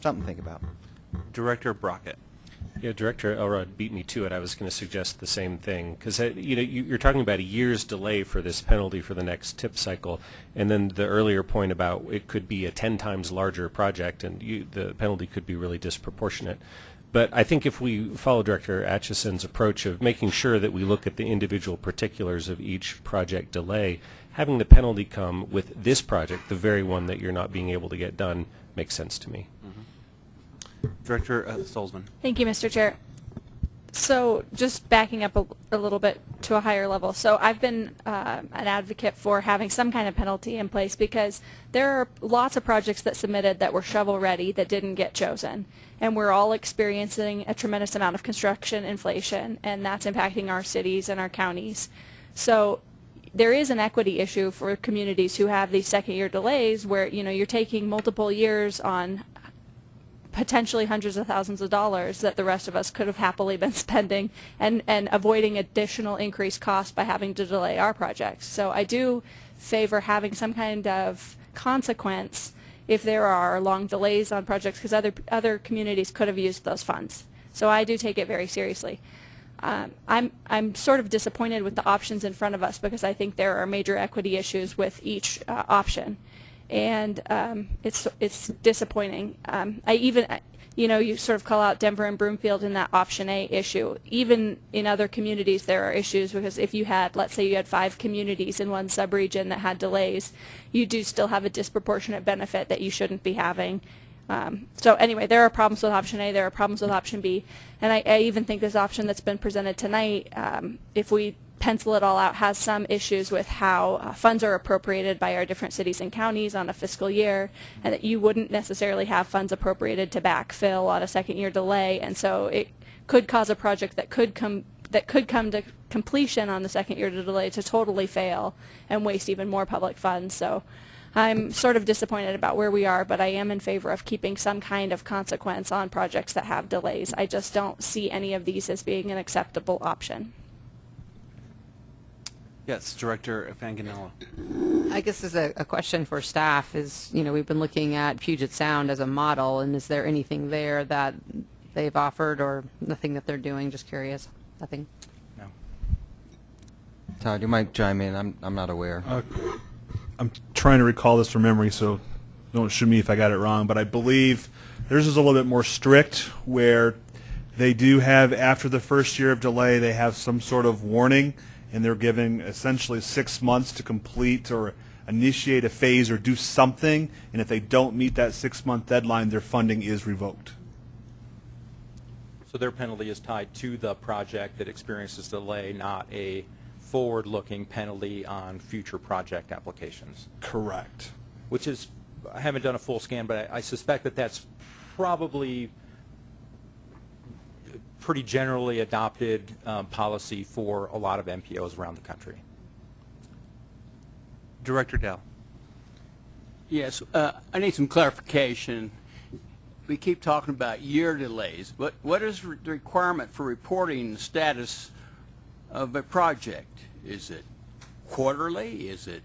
Something to think about. Director Brockett. Yeah, Director Elrod beat me to it. I was going to suggest the same thing because uh, you know you, you're talking about a year's delay for this penalty for the next tip cycle, and then the earlier point about it could be a ten times larger project, and you, the penalty could be really disproportionate. But I think if we follow Director Atchison's approach of making sure that we look at the individual particulars of each project delay, having the penalty come with this project, the very one that you're not being able to get done, makes sense to me. Director uh. Thank you, Mr. Chair. So just backing up a, a little bit to a higher level. So I've been uh, an advocate for having some kind of penalty in place because there are lots of projects that submitted that were shovel ready that didn't get chosen. And we're all experiencing a tremendous amount of construction inflation and that's impacting our cities and our counties. So there is an equity issue for communities who have these second year delays where, you know, you're taking multiple years on potentially hundreds of thousands of dollars that the rest of us could have happily been [laughs] spending and, and avoiding additional increased costs by having to delay our projects. So I do favor having some kind of consequence if there are long delays on projects because other, other communities could have used those funds. So I do take it very seriously. Um, I'm, I'm sort of disappointed with the options in front of us because I think there are major equity issues with each uh, option. And um, it's, it's disappointing. Um, I even, you know, you sort of call out Denver and Broomfield in that option A issue. Even in other communities there are issues because if you had, let's say you had five communities in one subregion that had delays, you do still have a disproportionate benefit that you shouldn't be having. Um, so anyway, there are problems with option A, there are problems with option B, and I, I even think this option that's been presented tonight, um, if we pencil it all out, has some issues with how uh, funds are appropriated by our different cities and counties on a fiscal year, and that you wouldn't necessarily have funds appropriated to backfill on a second year delay, and so it could cause a project that could come that could come to completion on the second year delay to totally fail and waste even more public funds. So I'm sort of disappointed about where we are, but I am in favor of keeping some kind of consequence on projects that have delays. I just don't see any of these as being an acceptable option. Yes, Director Fanganello. I guess as a, a question for staff is, you know, we've been looking at Puget Sound as a model, and is there anything there that they've offered or nothing that they're doing? Just curious. Nothing? No. Todd, you might chime in. I'm, I'm not aware. Uh, I'm trying to recall this from memory, so don't shoot me if I got it wrong. But I believe theirs is a little bit more strict, where they do have after the first year of delay, they have some sort of warning, and they're given essentially six months to complete or initiate a phase or do something. And if they don't meet that six-month deadline, their funding is revoked. So their penalty is tied to the project that experiences delay, not a forward-looking penalty on future project applications. Correct. Which is, I haven't done a full scan, but I I suspect that that's probably pretty generally adopted um, policy for a lot of MPOs around the country. Director Dell. Yes, uh, I need some clarification. We keep talking about year delays. What, what is re- the requirement for reporting the status of a project? Is it quarterly? Is it?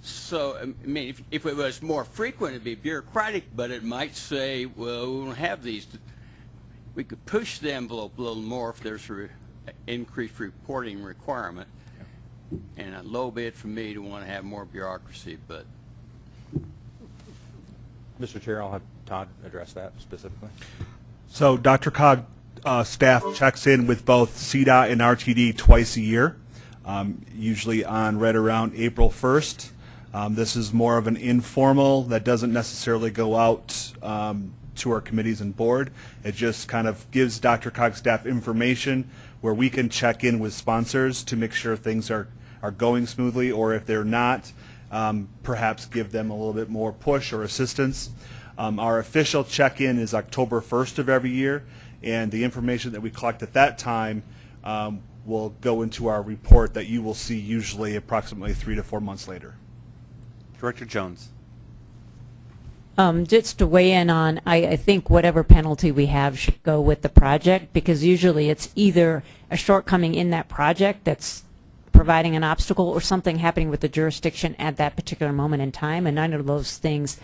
So, I mean, if, if it was more frequent, it'd be bureaucratic, but it might say, well, we don't have these. We could push the envelope a little more if there's an increased reporting requirement. And a low bid for me to want to have more bureaucracy, but Mr. Chair, I'll have Todd address that specifically. So DRCOG uh, staff checks in with both CDOT and RTD twice a year, um, usually on right around April 1st. Um, this is more of an informal that doesn't necessarily go out um, to our committees and board. It just kind of gives DRCOG staff information where we can check in with sponsors to make sure things are, are going smoothly, or if they're not, um, perhaps give them a little bit more push or assistance. Um, our official check-in is October 1st of every year, and the information that we collect at that time um, will go into our report that you will see usually approximately three to four months later. Director Jones. Um, just to weigh in on, I, I think whatever penalty we have should go with the project because usually it's either a shortcoming in that project that's providing an obstacle or something happening with the jurisdiction at that particular moment in time, and none of those things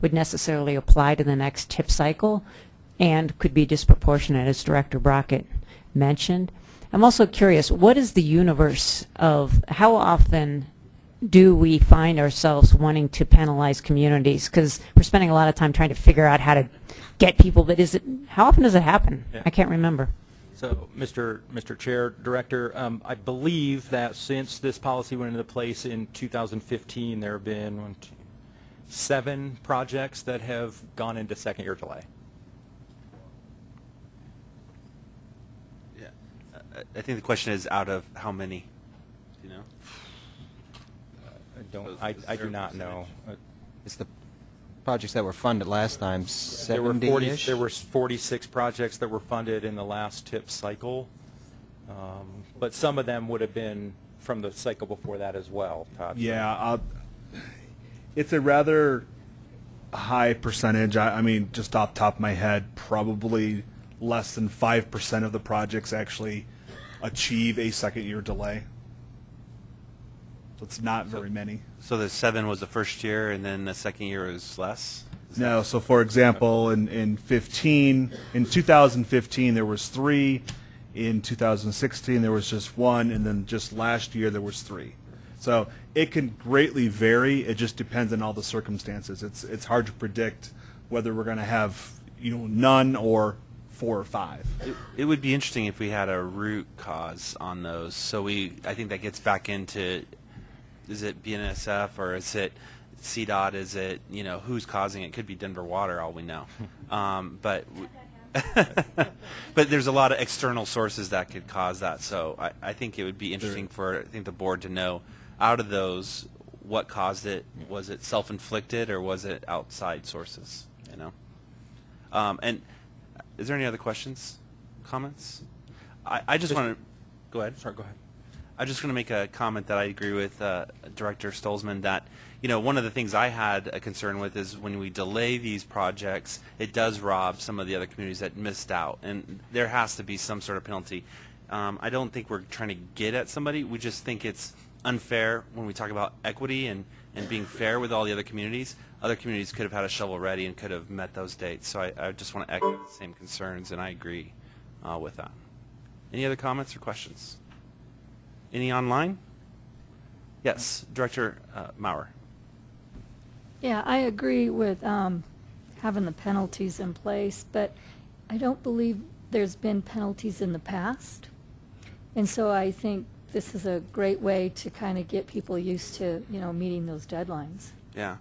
would necessarily apply to the next tip cycle and could be disproportionate, as Director Brockett mentioned. I'm also curious, what is the universe of how often do we find ourselves wanting to penalize communities? Because we're spending a lot of time trying to figure out how to get people, but is it, how often does it happen? Yeah. I can't remember. So, Mr. Mr. Chair, Director, um, I believe that since this policy went into place in 2015, there have been one, two, seven projects that have gone into second year delay. Yeah. I- I think the question is out of how many? Do you know? I don't, I, I do not know. Uh, It's the projects that were funded last time, There were 40, 70-ish? there were 46 projects that were funded in the last tip cycle, um, but some of them would have been from the cycle before that as well, Todd. Yeah, uh, it's a rather high percentage. I, I mean, just off the top of my head, probably less than 5% of the projects actually achieve a second year delay. So it's not very many. So the seven was the first year, and then the second year was less? Is No, so for example, in, in 15, in 2015, there was three. In 2016, there was just one, and then just last year, there was three. So it can greatly vary. It just depends on all the circumstances. It's, it's hard to predict whether we're going to have, you know, none or four or five. It, it would be interesting if we had a root cause on those. So we, I think that gets back into, is it BNSF or is it CDOT? Is it, you know, who's causing it? Could be Denver Water, all we know. [laughs] um, but, w- [laughs] but there's a lot of external sources that could cause that. So I, I think it would be interesting for, I think the board to know, out of those, what caused it? Was it self-inflicted or was it outside sources? You know. Um, and is there any other questions, comments? I, I just want to go ahead. Sorry, go ahead. I just going to make a comment that I agree with uh, Director Stolzman that you know one of the things I had a concern with is when we delay these projects, it does rob some of the other communities that missed out, and there has to be some sort of penalty. Um, I don't think we're trying to get at somebody. We just think it's unfair when we talk about equity and, and being fair with all the other communities. Other communities could have had a shovel ready and could have met those dates. So I, I just want to echo the same concerns, and I agree uh, with that. Any other comments or questions? Any online? Yes, Director uh, Maurer. Yeah, I agree with um, having the penalties in place, but I don't believe there's been penalties in the past. And so I think this is a great way to kind of get people used to, you know, meeting those deadlines. Yeah.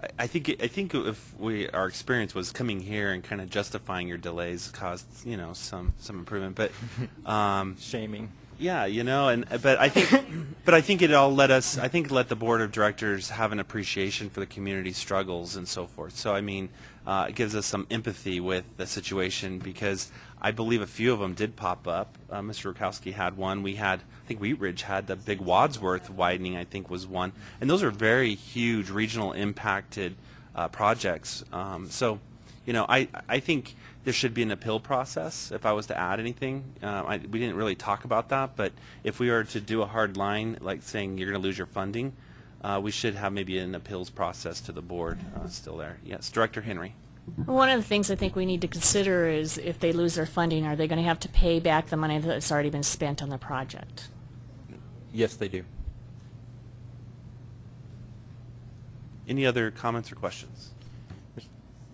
I- I think I think if we our experience was coming here and kind of justifying your delays caused you know some some improvement, but [laughs] um, Shaming. Yeah, you know, and but I think, [coughs] but I think it all let us. I think let the board of directors have an appreciation for the community struggles and so forth. So I mean, uh, it gives us some empathy with the situation because I believe a few of them did pop up. Uh, Mr. Rukowski had one. We had, I think Wheat Ridge had the big Wadsworth widening. I think was one, and those are very huge regional impacted uh, projects. Um, so, you know, I I think there should be an appeal process. If I was to add anything, uh, I, we didn't really talk about that, but if we were to do a hard line, like saying you're going to lose your funding, uh, we should have maybe an appeals process to the board uh, still there. Yes, Director Henry. One of the things I think we need to consider is if they lose their funding, are they going to have to pay back the money that's already been spent on the project? Yes, they do. Any other comments or questions?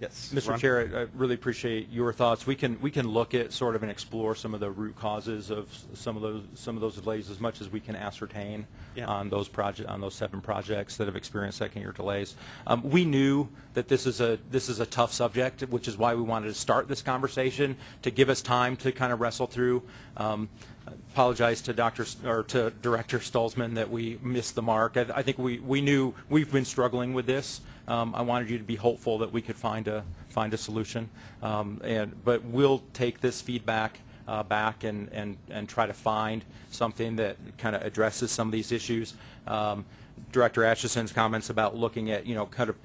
Yes, Mr. Ron? Chair, I I really appreciate your thoughts. We can, we can look at sort of and explore some of the root causes of some of those, some of those delays as much as we can ascertain Yeah. on those project, on those seven projects that have experienced second-year delays. Um, We knew that this is a, this is a tough subject, which is why we wanted to start this conversation, to give us time to kind of wrestle through. Um, Apologize to Dr., S- or to Director Stolzman that we missed the mark. I I think we, we knew, we've been struggling with this. Um, I wanted you to be hopeful that we could find a, find a solution. Um, And, but we'll take this feedback uh, back and, and, and try to find something that kind of addresses some of these issues. Um, Director Atchison's comments about looking at, you know, kind of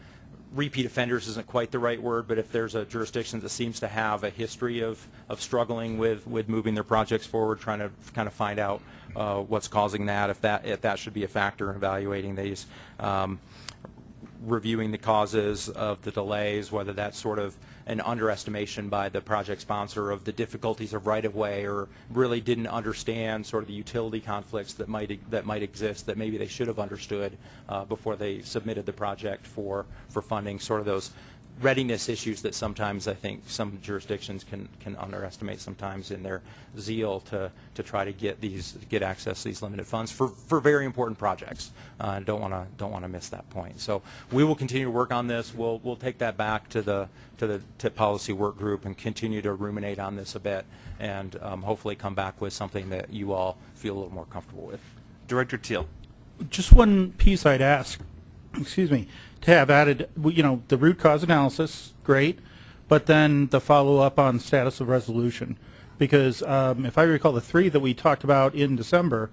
repeat offenders isn't quite the right word, but if there's a jurisdiction that seems to have a history of, of struggling with, with moving their projects forward, trying to kind of find out uh, what's causing that, if that, if that should be a factor in evaluating these. Um, reviewing the causes of the delays, whether that's sort of an underestimation by the project sponsor of the difficulties of right-of-way or really didn't understand sort of the utility conflicts that might, that might exist that maybe they should have understood uh, before they submitted the project for, for funding, sort of those readiness issues that sometimes I think some jurisdictions can, can underestimate sometimes in their zeal to, to try to get these, get access to these limited funds for, for very important projects. Uh, don't want to, don't want to miss that point. So we will continue to work on this. We'll, we'll take that back to the, to the TIP policy work group and continue to ruminate on this a bit and um, hopefully come back with something that you all feel a little more comfortable with. Director Teal. Just one piece I'd ask, [clears throat] excuse me, to have added, you know, the root cause analysis, great, but then the follow-up on status of resolution. Because um, if I recall, the three that we talked about in December,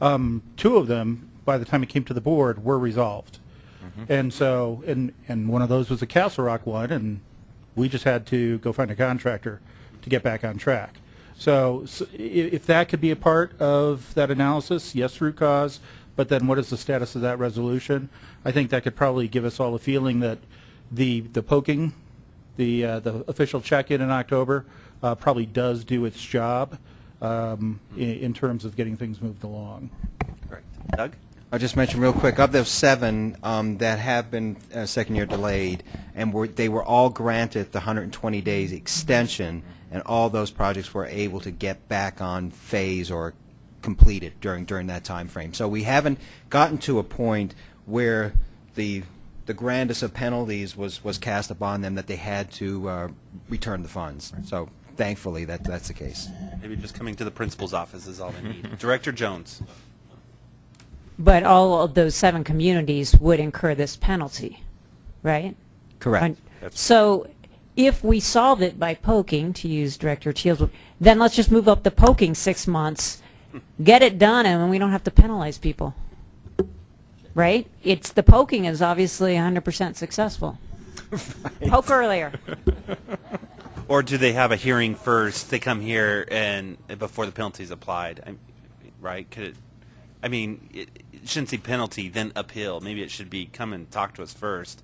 um, two of them, by the time it came to the board, were resolved. And so, and, and one of those was the Castle Rock one, and we just had to go find a contractor to get back on track. So, s i if that could be a part of that analysis, yes, root cause, but then what is the status of that resolution? I think that could probably give us all a feeling that the, the poking, the, uh, the official check-in in October uh, probably does do its job um, in, in terms of getting things moved along. Correct. Doug? I'll just mention real quick, of those seven um, that have been uh, second year delayed, and were, they were all granted the 120 days extension, and all those projects were able to get back on phase or completed during during that time frame. So we haven't gotten to a point where the the grandest of penalties was was cast upon them that they had to uh, return the funds. So thankfully that that's the case. Maybe just coming to the principal's office is all they need. [laughs] Director Jones. But all of those seven communities would incur this penalty, right? Correct. On- So if we solve it by poking, to use Director Teal's, word, then let's just move up the poking six months, get it done, and we don't have to penalize people. Right? It's, the poking is obviously 100% successful. Poke earlier. [laughs] Or do they have a hearing first? They come here and before the penalty is applied, I- right? Could it? I mean, it, it shouldn't say penalty then appeal. Maybe it should be come and talk to us first,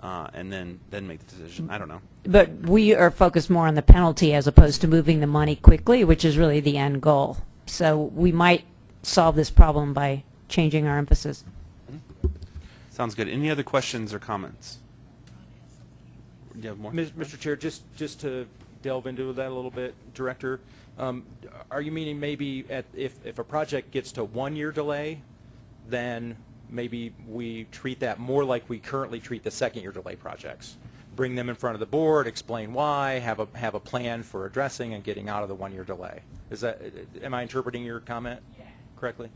uh, and then then make the decision. I don't know. But we are focused more on the penalty as opposed to moving the money quickly, which is really the end goal. So we might solve this problem by changing our emphasis. Sounds good. Any other questions or comments? Do you have more? Mis- Mr. Chair, just, just to delve into that a little bit, Director, um, are you meaning maybe at, if, if a project gets to one-year delay, then maybe we treat that more like we currently treat the second-year delay projects? Bring them in front of the board, explain why, have a, have a plan for addressing and getting out of the one-year delay? Is that, am I interpreting your comment correctly?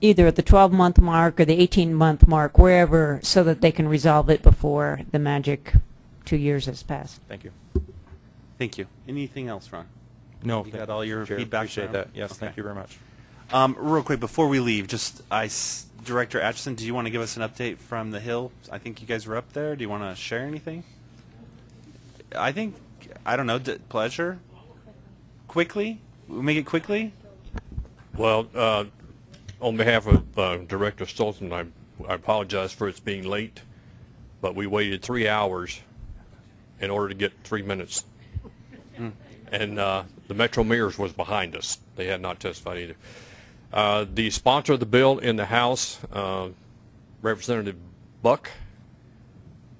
Either at the 12-month mark or the 18-month mark, wherever, so that they can resolve it before the magic two years has passed. Thank you. Thank you. Anything else, Ron? No, You got all your Chair. feedback. Appreciate from- that. Yes, thank you very much. Um, real quick before we leave, just I, s- Director Atchison, do you want to give us an update from the Hill? I think you guys were up there. Do you want to share anything? I think I don't know. D- pleasure. Quickly, we make it quickly. Well, uh, on behalf of uh, Director Stolzman, I I apologize for its being late, but we waited three hours in order to get three minutes. And uh, the Metro Mayors was behind us. They had not testified either. Uh, The sponsor of the bill in the House, uh, Representative Buck,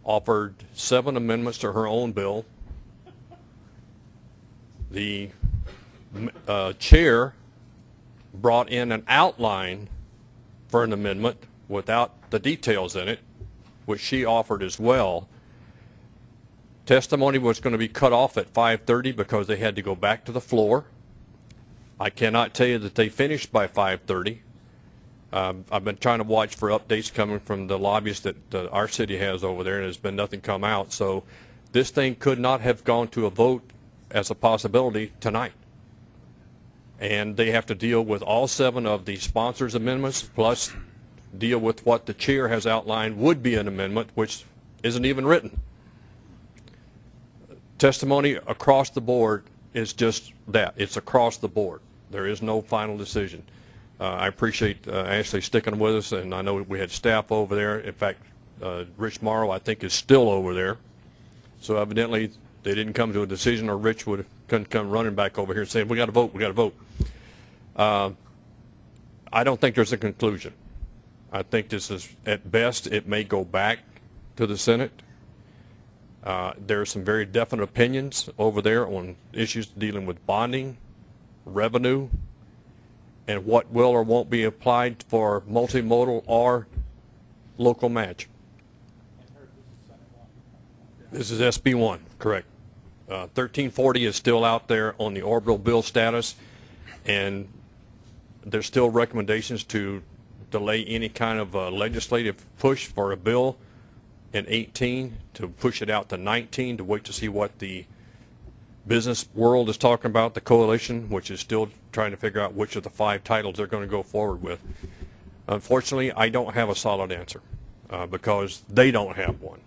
offered seven amendments to her own bill. The uh, chair brought in an outline for an amendment without the details in it, which she offered as well. Testimony was going to be cut off at 5:30 because they had to go back to the floor. I cannot tell you that they finished by 5:30. Um, I've been trying to watch for updates coming from the lobbyists that uh, our city has over there, and there's been nothing come out. So this thing could not have gone to a vote as a possibility tonight and they have to deal with all seven of the sponsors' amendments, plus deal with what the chair has outlined would be an amendment, which isn't even written. Testimony across the board is just that. It's across the board. There is no final decision. Uh, I appreciate uh, Ashley sticking with us, and I know we had staff over there. In fact, uh, Rich Mauro, I think, is still over there. So evidently, they didn't come to a decision, or Rich would couldn't come running back over here saying, "We got to vote. We got to vote." Uh, I don't think there's a conclusion. I think this is, at best, it may go back to the Senate. Uh, there are some very definite opinions over there on issues dealing with bonding, revenue, and what will or won't be applied for multimodal or local match. This is SB 1, correct. Uh, 1340 is still out there on the orbital bill status, and there's still recommendations to delay any kind of uh, legislative push for a bill in 18, to push it out to 19, to wait to see what the business world is talking about, the coalition, which is still trying to figure out which of the five titles they're going to go forward with. Unfortunately, I don't have a solid answer uh, because they don't have one.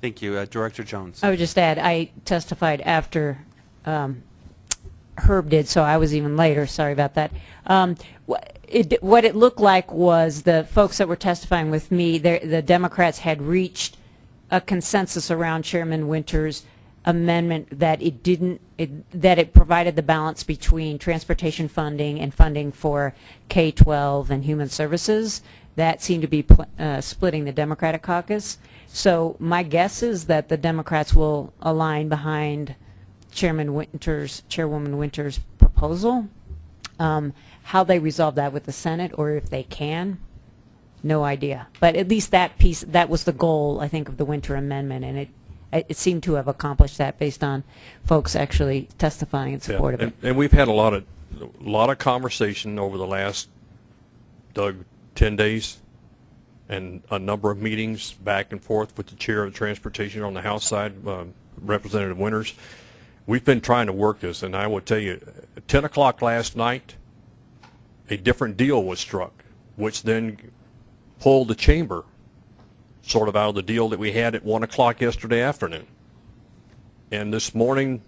Thank you. Uh, Director Jones. I would just add, I testified after um, Herb did, so I was even later. Sorry about that. Um, wh- it, what it looked like was the folks that were testifying with me, the Democrats had reached a consensus around Chairman Winter's amendment that it didn't, it, that it provided the balance between transportation funding and funding for K-12 and human services. That seemed to be uh, splitting the Democratic caucus. So my guess is that the Democrats will align behind Chairman Winter's, Chairwoman Winter's proposal. Um, how they resolve that with the Senate, or if they can, no idea. But at least that piece, that was the goal, I think, of the Winter Amendment, and it, it seemed to have accomplished that based on folks actually testifying in support of it. And, and we've had a lot of, a lot of conversation over the last, Doug, 10 days, and a number of meetings back and forth with the chair of transportation on the House side, um, Representative Winters. We've been trying to work this, and I will tell you, at 10 o'clock last night, a different deal was struck, which then pulled the chamber sort of out of the deal that we had at 1 o'clock yesterday afternoon. And this morning,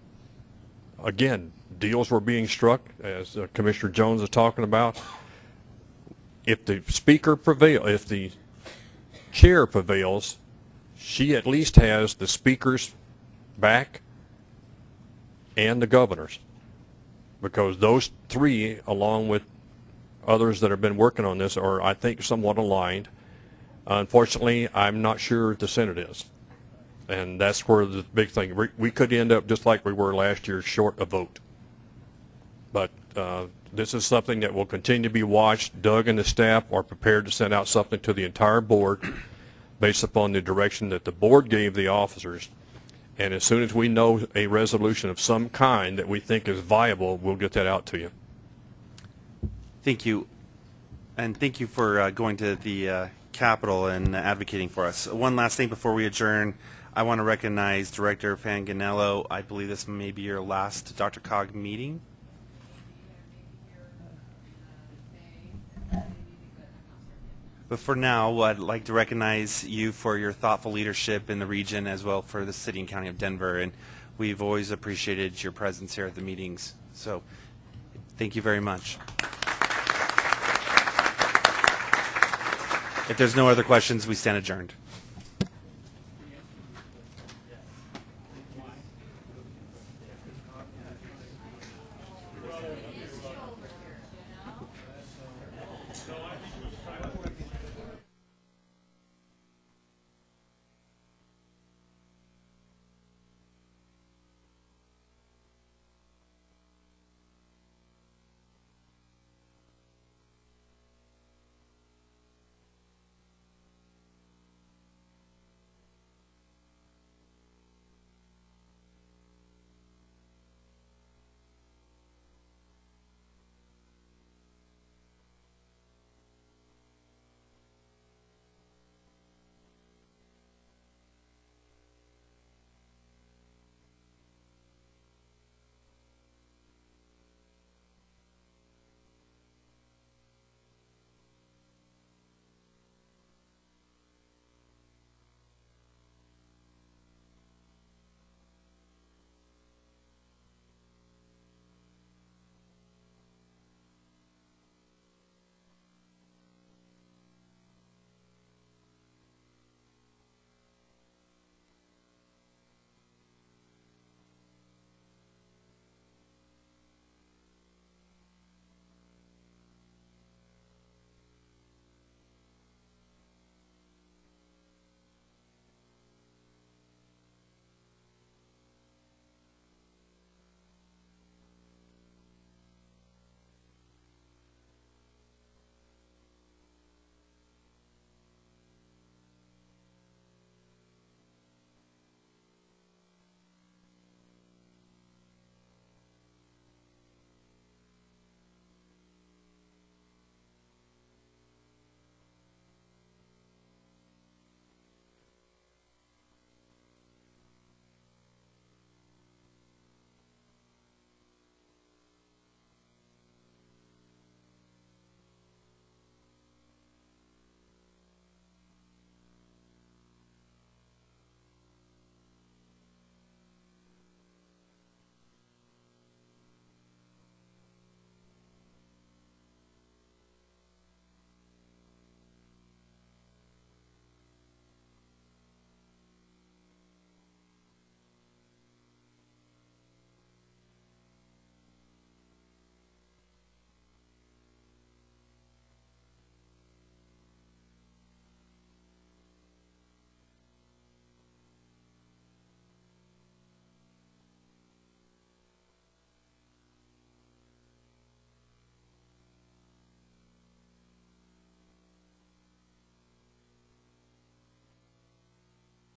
again, deals were being struck, as uh, Commissioner Jones is talking about. If the speaker prevails, if the chair prevails, she at least has the speaker's back and the governor's. Because those three, along with others that have been working on this, are, I think, somewhat aligned. Unfortunately, I'm not sure the Senate is. And that's where the big thing, we- we could end up just like we were last year, short a vote. But uh, this is something that will continue to be watched. Doug and the staff are prepared to send out something to the entire board based upon the direction that the board gave the officers. And as soon as we know a resolution of some kind that we think is viable, we'll get that out to you. Thank you. And thank you for uh, going to the uh, Capitol and advocating for us. One last thing before we adjourn. I want to recognize Director Fanganello. I believe this may be your last DRCOG meeting. But for now, I'd like to recognize you for your thoughtful leadership in the region as well for the city and county of Denver. And we've always appreciated your presence here at the meetings. So thank you very much. If there's no other questions, we stand adjourned.